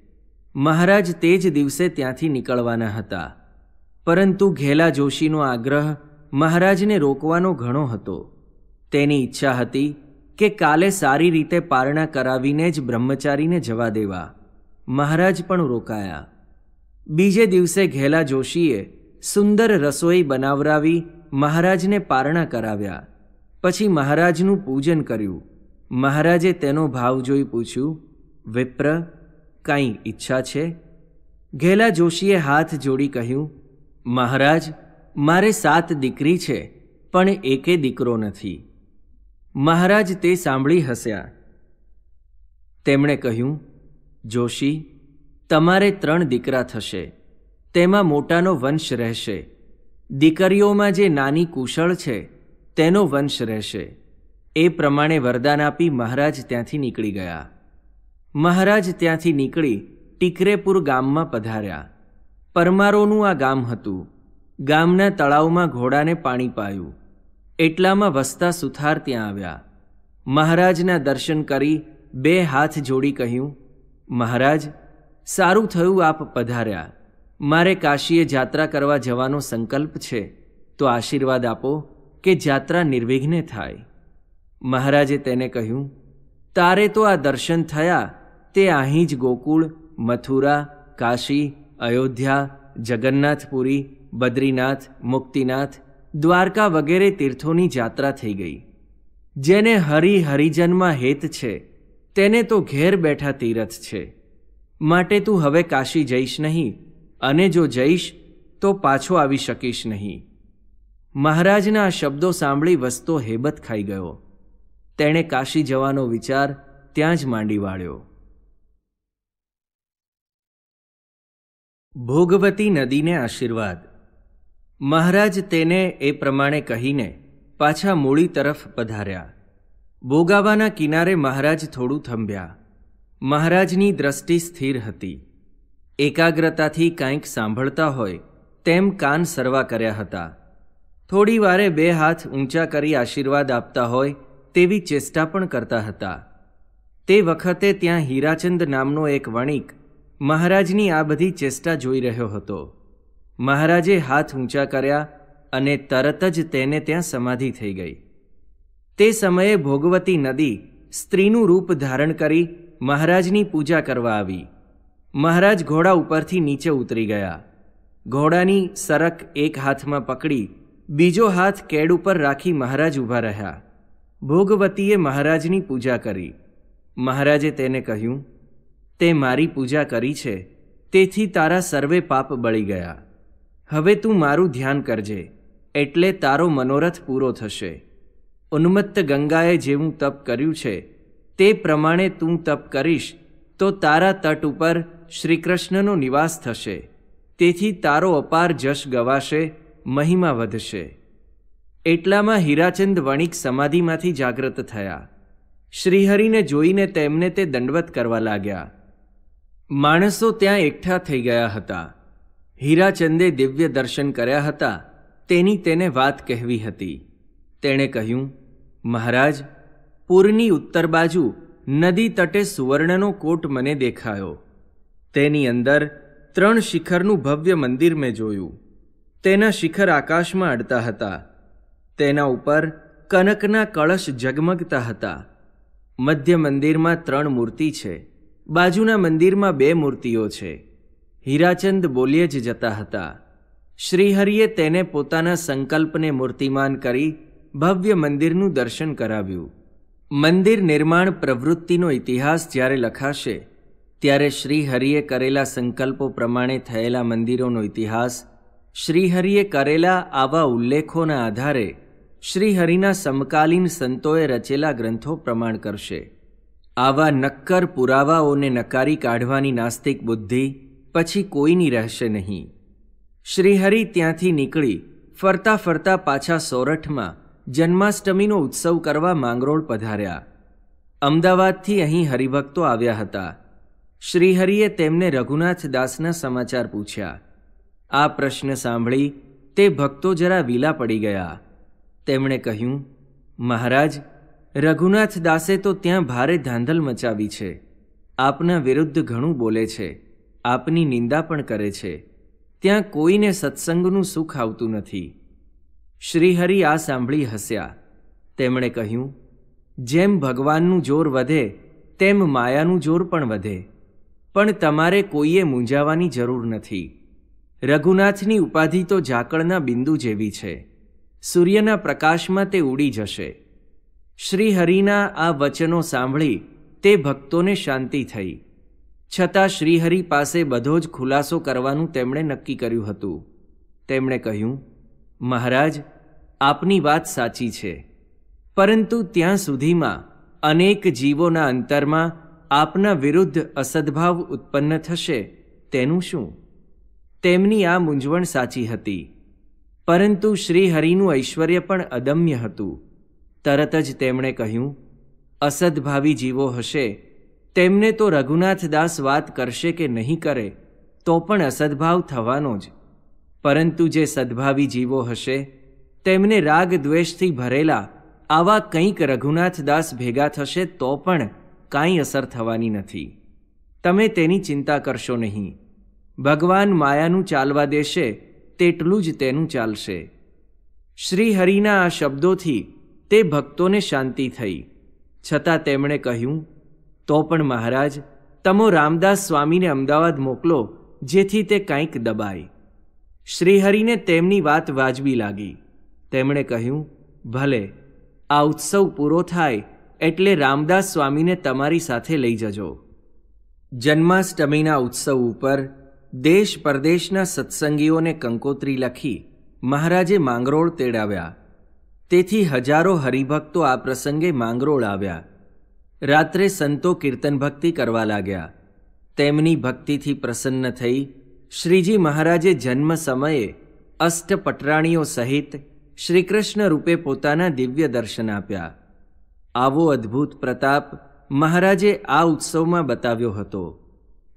મહારાજ તે જ દિવસે ત્યાંથી નીકળવાના હતા. પરંતુ ઘેલા જોશીનો આગ્રહ મહારાજને રોકવાનો ઘણો હતો. તેની ઈચ્છા હતી કે કાલે સારી રીતે પારણા કરાવીને જ બ્રહ્મચારીને જવા દેવા. મહારાજ પણ રોકાયા. બીજે દિવસે ઘેલા જોશીએ સુંદર રસોઈ બનાવરાવી મહારાજને પારણા કરાવ્યા. પછી મહારાજનું પૂજન કર્યું. મહારાજે તેનો ભાવ જોઈ પૂછ્યું, વિપ્ર, કાંઈ ઈચ્છા છે? ઘેલા જોશીએ હાથ જોડી કહ્યું, મહારાજ મારે સાત દીકરી છે, પણ એકે દીકરો નથી. મહારાજ તે સાંભળી હસ્યા. તેમણે કહ્યું, જોશી, તમારે ત્રણ દીકરા થશે. તેમાં મોટાનો વંશ રહેશે. દીકરીઓમાં જે નાની કુશળ છે, તેનો વંશ રહેશે. એ પ્રમાણે વરદાન આપી મહારાજ ત્યાંથી નીકળી ગયા. મહારાજ ત્યાંથી નીકળી ટીકરેપુર ગામમાં પધાર્યા. પરમારોનું આ ગામ હતું. ગામના તળાવમાં ઘોડાને પાણી પાયું. એટલામાં વસતા સુથાર ત્યાં આવ્યા. મહારાજના દર્શન કરી બે હાથ જોડી કહ્યું, મહારાજ, સારું થયું આપ પધાર્યા. મારે કાશીએ જાત્રા કરવા જવાનો સંકલ્પ છે. તો આશીર્વાદ આપો કે જાત્રા નિર્વિઘ્ને થાય. મહારાજે તેને કહ્યું, તારે તો આ દર્શન થયા તે અહીં જ ગોકુળ, મથુરા, કાશી, અયોધ્યા, જગન્નાથપુરી બદ્રીનાથ, મુક્તિનાથ, દ્વારકા વગેરે તીર્થોની જાત્રા થઈ ગઈ. જેને હરિ હરિજનમાં હેત છે, તેને તો ઘેર બેઠા તીરથ છે. માટે તું હવે કાશી જઈશ નહીં, અને જો જઈશ, તો પાછો આવી શકીશ નહીં. મહારાજના આ શબ્દો સાંભળી વસ્તો હેબત ખાઈ ગયો. તેણે કાશી જવાનો વિચાર ત્યાં જ માંડી વાળ્યો. ભોગવતી નદીને આશીર્વાદ. મહારાજ તેને એ પ્રમાણે કહીને પાછા મૂળી તરફ પધાર્યા. બોગાવાના કિનારે મહારાજ થોડું થંભ્યા. મહારાજની દ્રષ્ટિ સ્થિર હતી. એકાગ્રતાથી કાંઈક સાંભળતા હોય તેમ કાન સરવા કર્યા હતા. થોડી વારે બે હાથ ઊંચા કરી આશીર્વાદ આપતા હોય તેવી ચેષ્ટા પણ કરતા હતા. તે વખતે ત્યાં હીરાચંદ નામનો એક વણિક મહારાજની આ બધી ચેષ્ટા જોઈ રહ્યો હતો. મહારાજે હાથ ઊંચા કર્યા અને તરત જ તેને ત્યાં સમાધિ થઈ ગઈ. તે સમયે ભોગવતી નદી સ્ત્રીનું રૂપ ધારણ કરી મહારાજની પૂજા કરવા આવી. મહારાજ ઘોડા ઉપરથી નીચે ઉતરી ગયા. ઘોડાની સરક એક હાથમાં પકડી, બીજો હાથ કેડ ઉપર રાખી મહારાજ ઊભા રહ્યા. ભોગવતીએ મહારાજની પૂજા કરી. મહારાજે તેને કહ્યું, તે મારી પૂજા કરી છે. તેથી તારા સર્વે પાપ બળી ગયા. હવે તું મારું ધ્યાન કરજે, એટલે તારો મનોરથ પૂરો થશે. ઉન્મત્ત ગંગાએ જેવું તપ કર્યું છે, તે પ્રમાણે તું તપ કરીશ, તો તારા તટ ઉપર શ્રીકૃષ્ણનો નિવાસ થશે. તેથી તારો અપાર જશ ગવાશે, મહિમા વધશે. એટલામાં હીરાચંદ વણિક સમાધિમાંથી જાગૃત થયા. શ્રીહરિને જોઈને તેમને તે દંડવત કરવા લાગ્યા. માણસો ત્યાં એકઠા થઈ ગયા હતા. હીરાચંદે દિવ્ય દર્શન કર્યા હતા. તેની તેને વાત કહેવી હતી. તેણે કહ્યું, મહારાજ, પૂરની ઉત્તર બાજુ નદી તટે સુવર્ણનો કોટ મને દેખાયો. તેની અંદર ત્રણ શિખરનું ભવ્ય મંદિર મેં જોયું. તેના શિખર આકાશમાં અડતા હતા. તેના ઉપર કનકના કળશ ઝગમગતા હતા. મધ્ય મંદિરમાં ત્રણ મૂર્તિ છે. બાજુના મંદિરમાં બે મૂર્તિઓ છે. હીરાચંદ બોલીએ જ જતા હતા. શ્રીહરિએ તેને પોતાના સંકલ્પને મૂર્તિમાન કરી ભવ્ય મંદિરનું દર્શન કરાવ્યું. મંદિર નિર્માણ પ્રવૃત્તિનો ઇતિહાસ જ્યારે લખાશે, ત્યારે શ્રીહરિએ કરેલા સંકલ્પો પ્રમાણે થયેલા મંદિરોનો ઇતિહાસ, શ્રીહરિએ કરેલા આવા ઉલ્લેખોના આધારે શ્રીહરિના સમકાલીન સંતોએ રચેલા ગ્રંથો પ્રમાણ કરશે. આવા નક્કર પુરાવાઓને નકારી કાઢવાની નાસ્તિક બુદ્ધિ પછી કોઈની રહેશે નહીં. શ્રીહરિ ત્યાંથી નીકળી ફરતા ફરતા પાછા સોરઠમાં જન્માષ્ટમીનો ઉત્સવ કરવા માંગરોળ પધાર્યા. અમદાવાદથી અહીં હરિભક્તો આવ્યા હતા. શ્રીહરિએ તેમને રઘુનાથ દાસના સમાચાર પૂછ્યા. આ પ્રશ્ન સાંભળી તે ભક્તો જરા વિલા પડી ગયા. તેમણે કહ્યું, મહારાજ રઘુનાથ દાસે તો ત્યાં ભારે ધાંધલ મચાવી છે. આપના વિરુદ્ધ ઘણું બોલે છે. આપની નિંદા પણ કરે છે. ત્યાં કોઈને સત્સંગનું સુખ આવતું નથી. શ્રીહરિ આ સાંભળી હસ્યા. તેમણે કહ્યું, જેમ ભગવાનનું જોર વધે, તેમ માયાનું જોર પણ વધે. પણ તમારે કોઈએ મૂંઝાવાની જરૂર નથી. રઘુનાથની ઉપાધિ તો ઝાકળના બિંદુ જેવી છે. સૂર્યના પ્રકાશમાં તે ઉડી જશે. શ્રીહરિના આ વચનો સાંભળી તે ભક્તોને શાંતિ થઈ. છતાં શ્રીહરિ પાસે બધો જ ખુલાસો કરવાનું તેમણે નક્કી કર્યું હતું. તેમણે કહ્યું, મહારાજ, આપની વાત સાચી છે. પરંતુ ત્યાં સુધીમાં અનેક જીવોના અંતરમાં આપના વિરુદ્ધ અસદભાવ ઉત્પન્ન થશે, તેનું શું? તેમની આ મૂંઝવણ સાચી હતી. પરંતુ શ્રીહરિનું ઐશ્વર્ય પણ અદમ્ય હતું. તરત જ તેમણે કહ્યું, અસદભાવી જીવો હશે તેમને તો રઘુનાથદાસ વાત કરશે કે નહીં કરે, તો પણ અસદભાવ થવાનો જ. પરંતુ જે સદભાવી જીવો હશે, તેમને રાગ દ્વેષથી ભરેલા, આવા કંઈક રઘુનાથદાસ ભેગા થશે તો પણ કાંઈ અસર થવાની નથી. તમે તેની ચિંતા કરશો નહીં. ભગવાન માયાનું ચાલવા દેશે, તેટલું જ તેનું ચાલશે. શ્રીહરિના આ શબ્દોથી તે ભક્તોને શાંતિ થઈ. છતાં તેમણે કહ્યું તો પણ મહારાજ, તમો રામદાસ સ્વામીને અમદાવાદ મોકલો, જેથી તે કંઈક દબાય. શ્રીહરિને તેમની વાત વાજબી લાગી. તેમણે કહ્યું, ભલે, આ ઉત્સવ પૂરો થાય એટલે રામદાસ સ્વામીને તમારી સાથે લઈ જજો. જન્માષ્ટમીના ઉત્સવ ઉપર દેશ પરદેશના સત્સંગીઓને કંકોત્રી લખી મહારાજે માંગરોળ તેડાવ્યા. તેથી હજારો હરિભક્તો આ પ્રસંગે માંગરોળ આવ્યા. રાત્રે સંતો કીર્તન ભક્તિ કરવા લાગ્યા. તેમની ભક્તિથી પ્રસન્ન થઈ શ્રીજી મહારાજે જન્મ સમયે અષ્ટપટરાણીઓ સહિત શ્રીકૃષ્ણ રૂપે પોતાના દિવ્ય દર્શન આપ્યા. આવો અદ્ભુત પ્રતાપ મહારાજે આ ઉત્સવમાં બતાવ્યો હતો.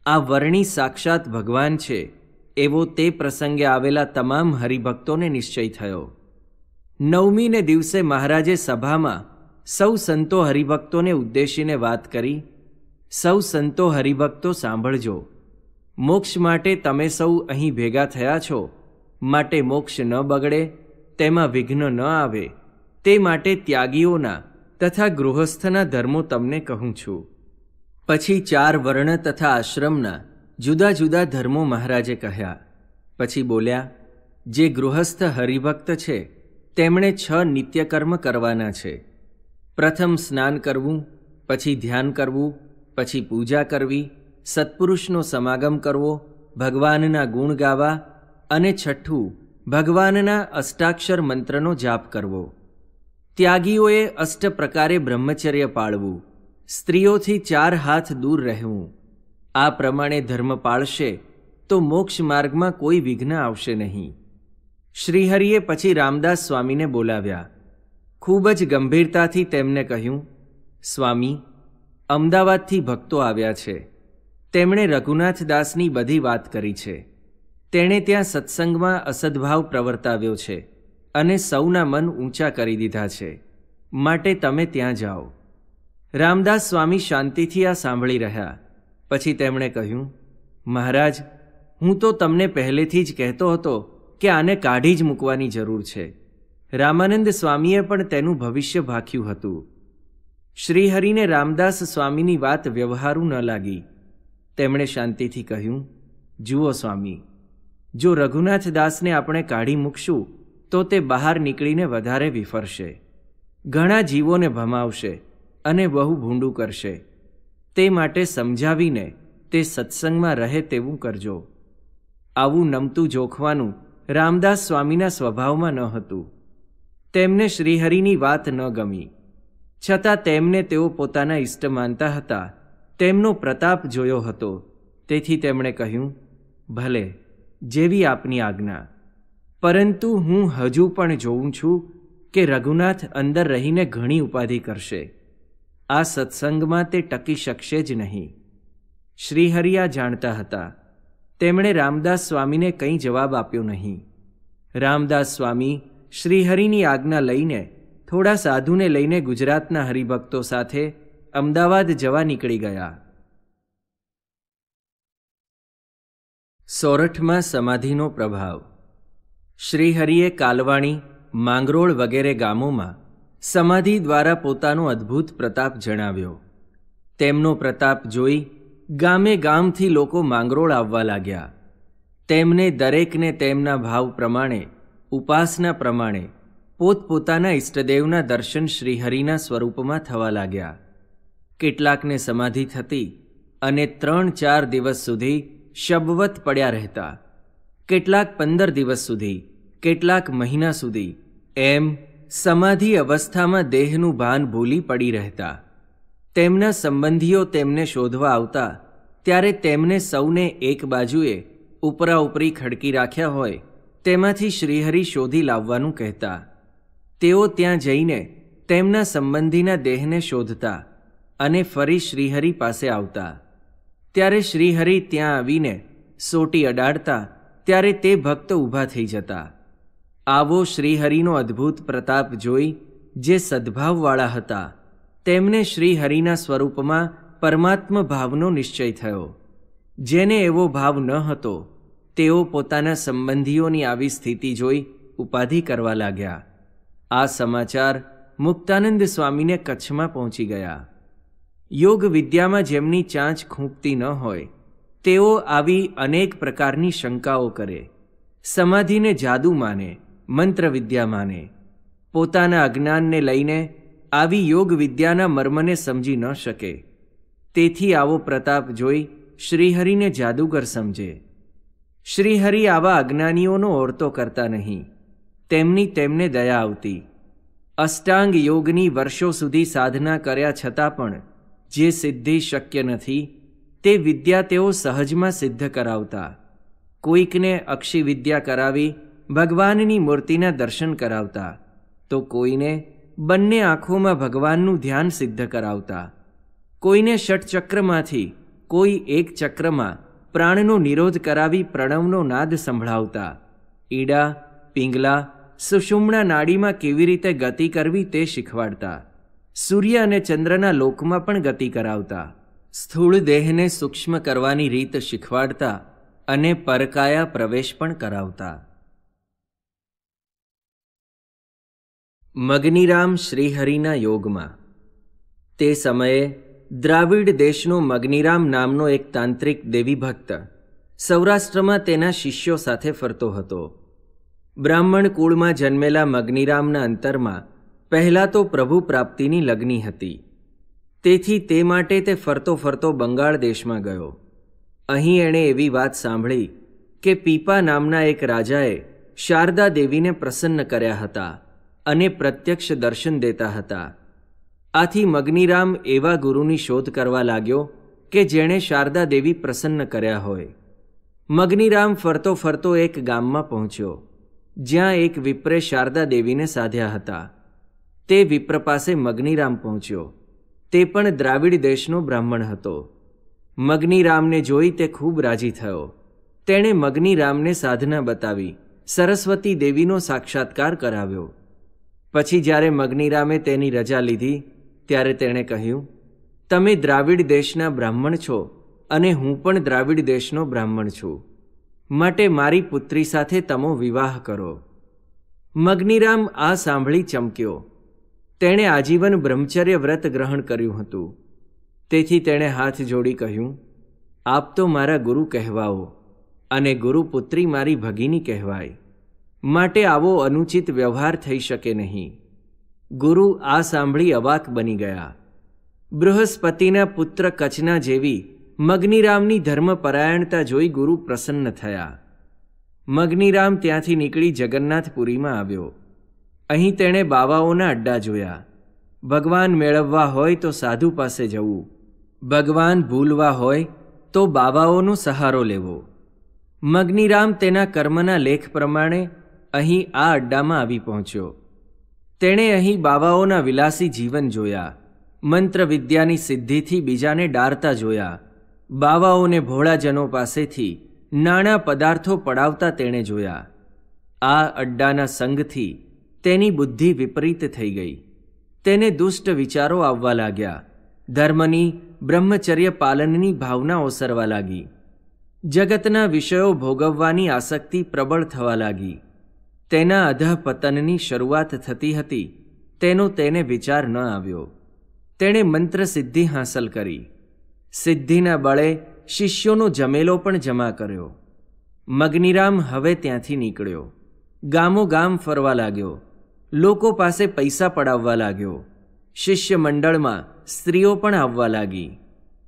આ વર્ણી સાક્ષાત ભગવાન છે, એવો તે પ્રસંગે આવેલા તમામ હરિભક્તોને નિશ્ચય થયો. નવમીને દિવસે મહારાજે સભામાં સૌ સંતો હરિભક્તોને ઉદ્દેશીને વાત કરી, સૌ સંતો હરિભક્તો સાંભળજો. મોક્ષ માટે તમે સૌ અહીં ભેગા થયા છો, માટે મોક્ષ ન બગડે, તેમાં વિઘ્ન ન આવે, તે માટે ત્યાગીઓના તથા ગૃહસ્થના ધર્મો તમને કહું છું. પછી ચાર વર્ણ તથા આશ્રમના જુદા જુદા ધર્મો મહારાજે કહ્યા. પછી બોલ્યા, જે ગૃહસ્થ હરિભક્ત છે, તેમણે છ નિત્યકર્મ કરવાના છે. પ્રથમ સ્નાન કરવું, પછી ધ્યાન કરવું, પછી પૂજા કરવી, સત્પુરુષનો સમાગમ કરવો, ભગવાનના ગુણ ગાવા અને છઠ્ઠું, ભગવાનના અષ્ટાક્ષર મંત્રનો જાપ કરવો. ત્યાગીઓએ અષ્ટ પ્રકારે બ્રહ્મચર્ય પાળવું. સ્ત્રીઓથી ચાર હાથ દૂર રહેવું. આ પ્રમાણે ધર્મ પાળશે તો મોક્ષ માર્ગમાં કોઈ વિઘ્ન આવશે નહીં. શ્રીહરિએ પછી રામદાસ સ્વામીને બોલાવ્યા. ખૂબ જ ગંભીરતાથી તેમને કહ્યું, સ્વામી, અમદાવાદથી ભક્તો આવ્યા છે. તેમણે રઘુનાથદાસની બધી વાત કરી છે. તેણે ત્યાં સત્સંગમાં અસદભાવ પ્રવર્તાવ્યો છે અને સૌના મન ઊંચા કરી દીધા છે. માટે તમે ત્યાં જાઓ. રામદાસ સ્વામી શાંતિથી આ સાંભળી રહ્યા. પછી તેમણે કહ્યું, મહારાજ, હું તો તમને પહેલેથી જ કહેતો હતો કે આને કાઢી જ મૂકવાની જરૂર છે. રામાનંદ સ્વામીએ પણ તેનું ભવિષ્ય ભાખ્યું હતું. શ્રીહરિને રામદાસ સ્વામીની વાત વ્યવહારુ ન લાગી. તેમણે શાંતિથી કહ્યું, જુઓ સ્વામી, જો રઘુનાથદાસને આપણે કાઢી મૂકશું, તો તે બહાર નીકળીને વધારે વિફરશે. ઘણા જીવોને ભમાવશે અને બહુ ભૂંડું કરશે. તે માટે સમજાવીને તે સત્સંગમાં રહે તેવું કરજો. આવું નમતું જોખવાનું રામદાસ સ્વામીના સ્વભાવમાં ન હતું. તેમને શ્રીહરિની વાત ન ગમી. છતાં તેમને તેઓ પોતાના ઇષ્ટ માનતા હતા. તેમનો પ્રતાપ જોયો હતો. તેથી તેમણે કહ્યું, ભલે, જેવી આપની આજ્ઞા. પરંતુ હું હજુ પણ જોઉં છું કે રઘુનાથ અંદર રહીને ઘણી ઉપાધિ કરશે. આ સત્સંગમાં તે ટકી શકશે જ નહીં. શ્રીહરિયા જાણતા હતા. તેમણે રામદાસ સ્વામીને કંઈ જવાબ આપ્યો નહીં. રામદાસ સ્વામી શ્રીહરિની આજ્ઞા લઈને થોડા સાધુને લઈને ગુજરાતના હરિભક્તો સાથે અમદાવાદ જવા નીકળી ગયા. સોરઠમાં સમાધિનો પ્રભાવ. શ્રીહરિએ કાલવાણી, માંગરોળ વગેરે ગામોમાં સમાધિ દ્વારા પોતાનો અદ્ભુત પ્રતાપ જણાવ્યો. તેમનો પ્રતાપ જોઈ ગામે ગામથી લોકો માંગરોળ આવવા લાગ્યા. તેમને દરેકને તેમના ભાવ પ્રમાણે ઉપાસના પ્રમાણે પોતપોતાના ઈષ્ટદેવના દર્શન શ્રીહરિના સ્વરૂપમાં થવા લાગ્યા. કેટલાકને સમાધિ થતી અને ત્રણ ચાર દિવસ સુધી શબવત પડ્યા રહેતા. કેટલાક પંદર દિવસ સુધી, કેટલાક મહિના સુધી એમ સમાધિ અવસ્થામાં દેહનું ભાન ભૂલી પડી રહેતા. તેમના સંબંધીઓ તેમને શોધવા આવતા, ત્યારે તેમને સૌને એક બાજુએ ઉપરા ઉપરી ખડકી રાખ્યા હોય તેમાંથી શ્રીહરિ શોધી લાવવાનું કહેતા. તેઓ ત્યાં જઈને તેમના સંબંધીના દેહને શોધતા અને ફરી શ્રીહરિ પાસે આવતા. ત્યારે શ્રીહરિ ત્યાં આવીને સોટી અડાડતા ત્યારે તે ભક્ત ઊભા થઈ જતા. આવો શ્રીહરિનો અદ્ભુત પ્રતાપ જોઈ જે સદ્ભાવવાળા હતા. તેમને શ્રીહરિના સ્વરૂપમાં પરમાત્મ ભાવનો નિશ્ચય થયો. જેને એવો ભાવ ન હતો તેઓ પોતાના સંબંધીઓની આવી સ્થિતિ જોઈ ઉપાધિ કરવા લાગ્યા. આ સમાચાર મુક્તાનંદ સ્વામીને કચ્છમાં પહોંચી ગયા. યોગ વિદ્યામાં જેમની ચાંચ ખૂંપતી ન હોય, તેઓ આવી અનેક પ્રકારની શંકાઓ કરે. સમાધિને જાદુ માને, મંત્ર વિદ્યા માને. પોતાના અજ્ઞાનને લઈને આવી યોગ વિદ્યાના મર્મને સમજી ન શકે. તેથી આવો પ્રતાપ જોઈ શ્રીહરિને જાદુગર સમજે. શ્રીહરિ આવા અજ્ઞાનીઓનો ઓરતો કરતા નહીં. તેમની તેમને દયા આવતી. અષ્ટાંગ યોગની વર્ષો સુધી સાધના કર્યા છતાં પણ જે સિદ્ધિ શક્ય નથી, તે વિદ્યા તેઓ સહજમાં સિદ્ધ કરાવતા. કોઈકને અક્ષી વિદ્યા કરાવી ભગવાનની મૂર્તિના દર્શન કરાવતા, તો કોઈને બંને આંખોમાં ભગવાનનું ધ્યાન સિદ્ધ કરાવતા. કોઈને ષટચક્રમાંથી કોઈ એક ચક્રમાં પ્રાણનો નિરોધ કરાવી પ્રણવનો નાદ સંભળાવતા. ઈડા, પિંગલા, સુષુમણા નાડીમાં કેવી રીતે ગતિ કરવી તે શીખવાડતા. સૂર્ય અને ચંદ્રના લોકમાં પણ ગતિ કરાવતા. સ્થૂળ દેહને સૂક્ષ્મ કરવાની રીત શીખવાડતા અને પરકાયા પ્રવેશ પણ કરાવતા. મગનીરામ શ્રીહરિના યોગમાં. તે સમયે દ્રાવિડ દેશનો મગનીરામ નામનો એક તાંત્રિક દેવી ભક્ત સૌરાષ્ટ્રમાં તેના શિષ્યો સાથે ફરતો હતો. બ્રાહ્મણ કુળમાં જન્મેલા મગનીરામના અંતરમાં પહેલાં તો પ્રભુ પ્રાપ્તિની લગ્ની હતી. તેથી તે માટે તે ફરતો ફરતો બંગાળ દેશમાં ગયો. અહીં એણે એવી વાત સાંભળી કે પીપા નામના એક રાજાએ શારદા દેવીને પ્રસન્ન કર્યા હતા અને પ્રત્યક્ષ દર્શન દેતા હતા. આથી મગનીરામ એવા ગુરુની શોધ કરવા લાગ્યો કે જેણે શારદા દેવી પ્રસન્ન કર્યા હોય. મગનીરામ ફરતો ફરતો એક ગામમાં પહોંચ્યો, જ્યાં એક વિપ્રે શારદા દેવીને સાધ્યા હતા. તે વિપ્ર પાસે મગ્નિરામ પહોંચ્યો. તે પણ દ્રાવિડ દેશનો બ્રાહ્મણ હતો. મગ્નિરામને જોઈ તે ખૂબ રાજી થયો. તેણે મગ્નિરામને સાધના બતાવી, સરસ્વતી દેવીનો સાક્ષાત્કાર કરાવ્યો. પછી જ્યારે મગ્નિરામે તેની રજા લીધી ત્યારે તેણે કહ્યું, તમે દ્રાવિડ દેશના બ્રાહ્મણ છો અને હું પણ દ્રાવિડ દેશનો બ્રાહ્મણ છું. માટે મારી પુત્રી સાથે તમો વિવાહ કરો. મગ્નિરામ આ સાંભળી ચમક્યો. તેણે આજીવન બ્રહ્મચર્ય વ્રત ગ્રહણ કર્યું હતું. તેથી તેણે હાથ જોડી કહ્યું, આપ તો મારા ગુરુ કહેવાઓ અને ગુરુપુત્રી મારી ભગીની કહેવાય. માટે આવો અનુચિત વ્યવહાર થઈ શકે નહીં. ગુરુ આ સાંભળી અવાક બની ગયા. બૃહસ્પતિના પુત્ર કચના જેવી મગ્નિરામની ધર્મપરાયણતા જોઈ ગુરુ પ્રસન્ન થયા. મગ્નિરામ ત્યાંથી નીકળી જગન્નાથપુરીમાં આવ્યો. અહીં તેણે બાવાઓના અડ્ડા જોયા. ભગવાન મેળવવા હોય તો સાધુ પાસે જવું. ભગવાન ભૂલવા હોય તો બાવાઓનો સહારો લેવો. મગ્નિરામ તેના કર્મના લેખ પ્રમાણે અહીં આ અડ્ડામાં આવી પહોંચ્યો. તેણે અહીં બાવાઓના વિલાસી જીવન જોયા. મંત્ર વિદ્યાની સિદ્ધિથી બીજાને ડારતા જોયા. બાવાઓને ભોળાજનો પાસેથી નાણાં પદાર્થો પડાવતા તેણે જોયા. આ અડ્ડાના સંગથી તેની બુદ્ધિ વિપરીત થઈ ગઈ. તેને દુષ્ટ વિચારો આવવા લાગ્યા. ધર્મની, બ્રહ્મચર્ય પાલનની ભાવના ઓસરવા લાગી. જગતના વિષયો ભોગવવાની આસક્તિ પ્રબળ થવા લાગી. તેના અધઃપતનની શરૂઆત થતી હતી. તેનો તેને વિચાર ન આવ્યો. તેણે મંત્ર સિદ્ધિ હાંસલ કરી. સિદ્ધિના બળે શિષ્યોનો જમેલો પણ જમા કર્યો. મગ્નિરામ હવે ત્યાંથી નીકળ્યો. ગામો ગામ ફરવા લાગ્યો. લોકો પાસે પૈસા પડાવવા લાગ્યો. શિષ્ય મંડળમાં સ્ત્રીઓ પણ આવવા લાગી.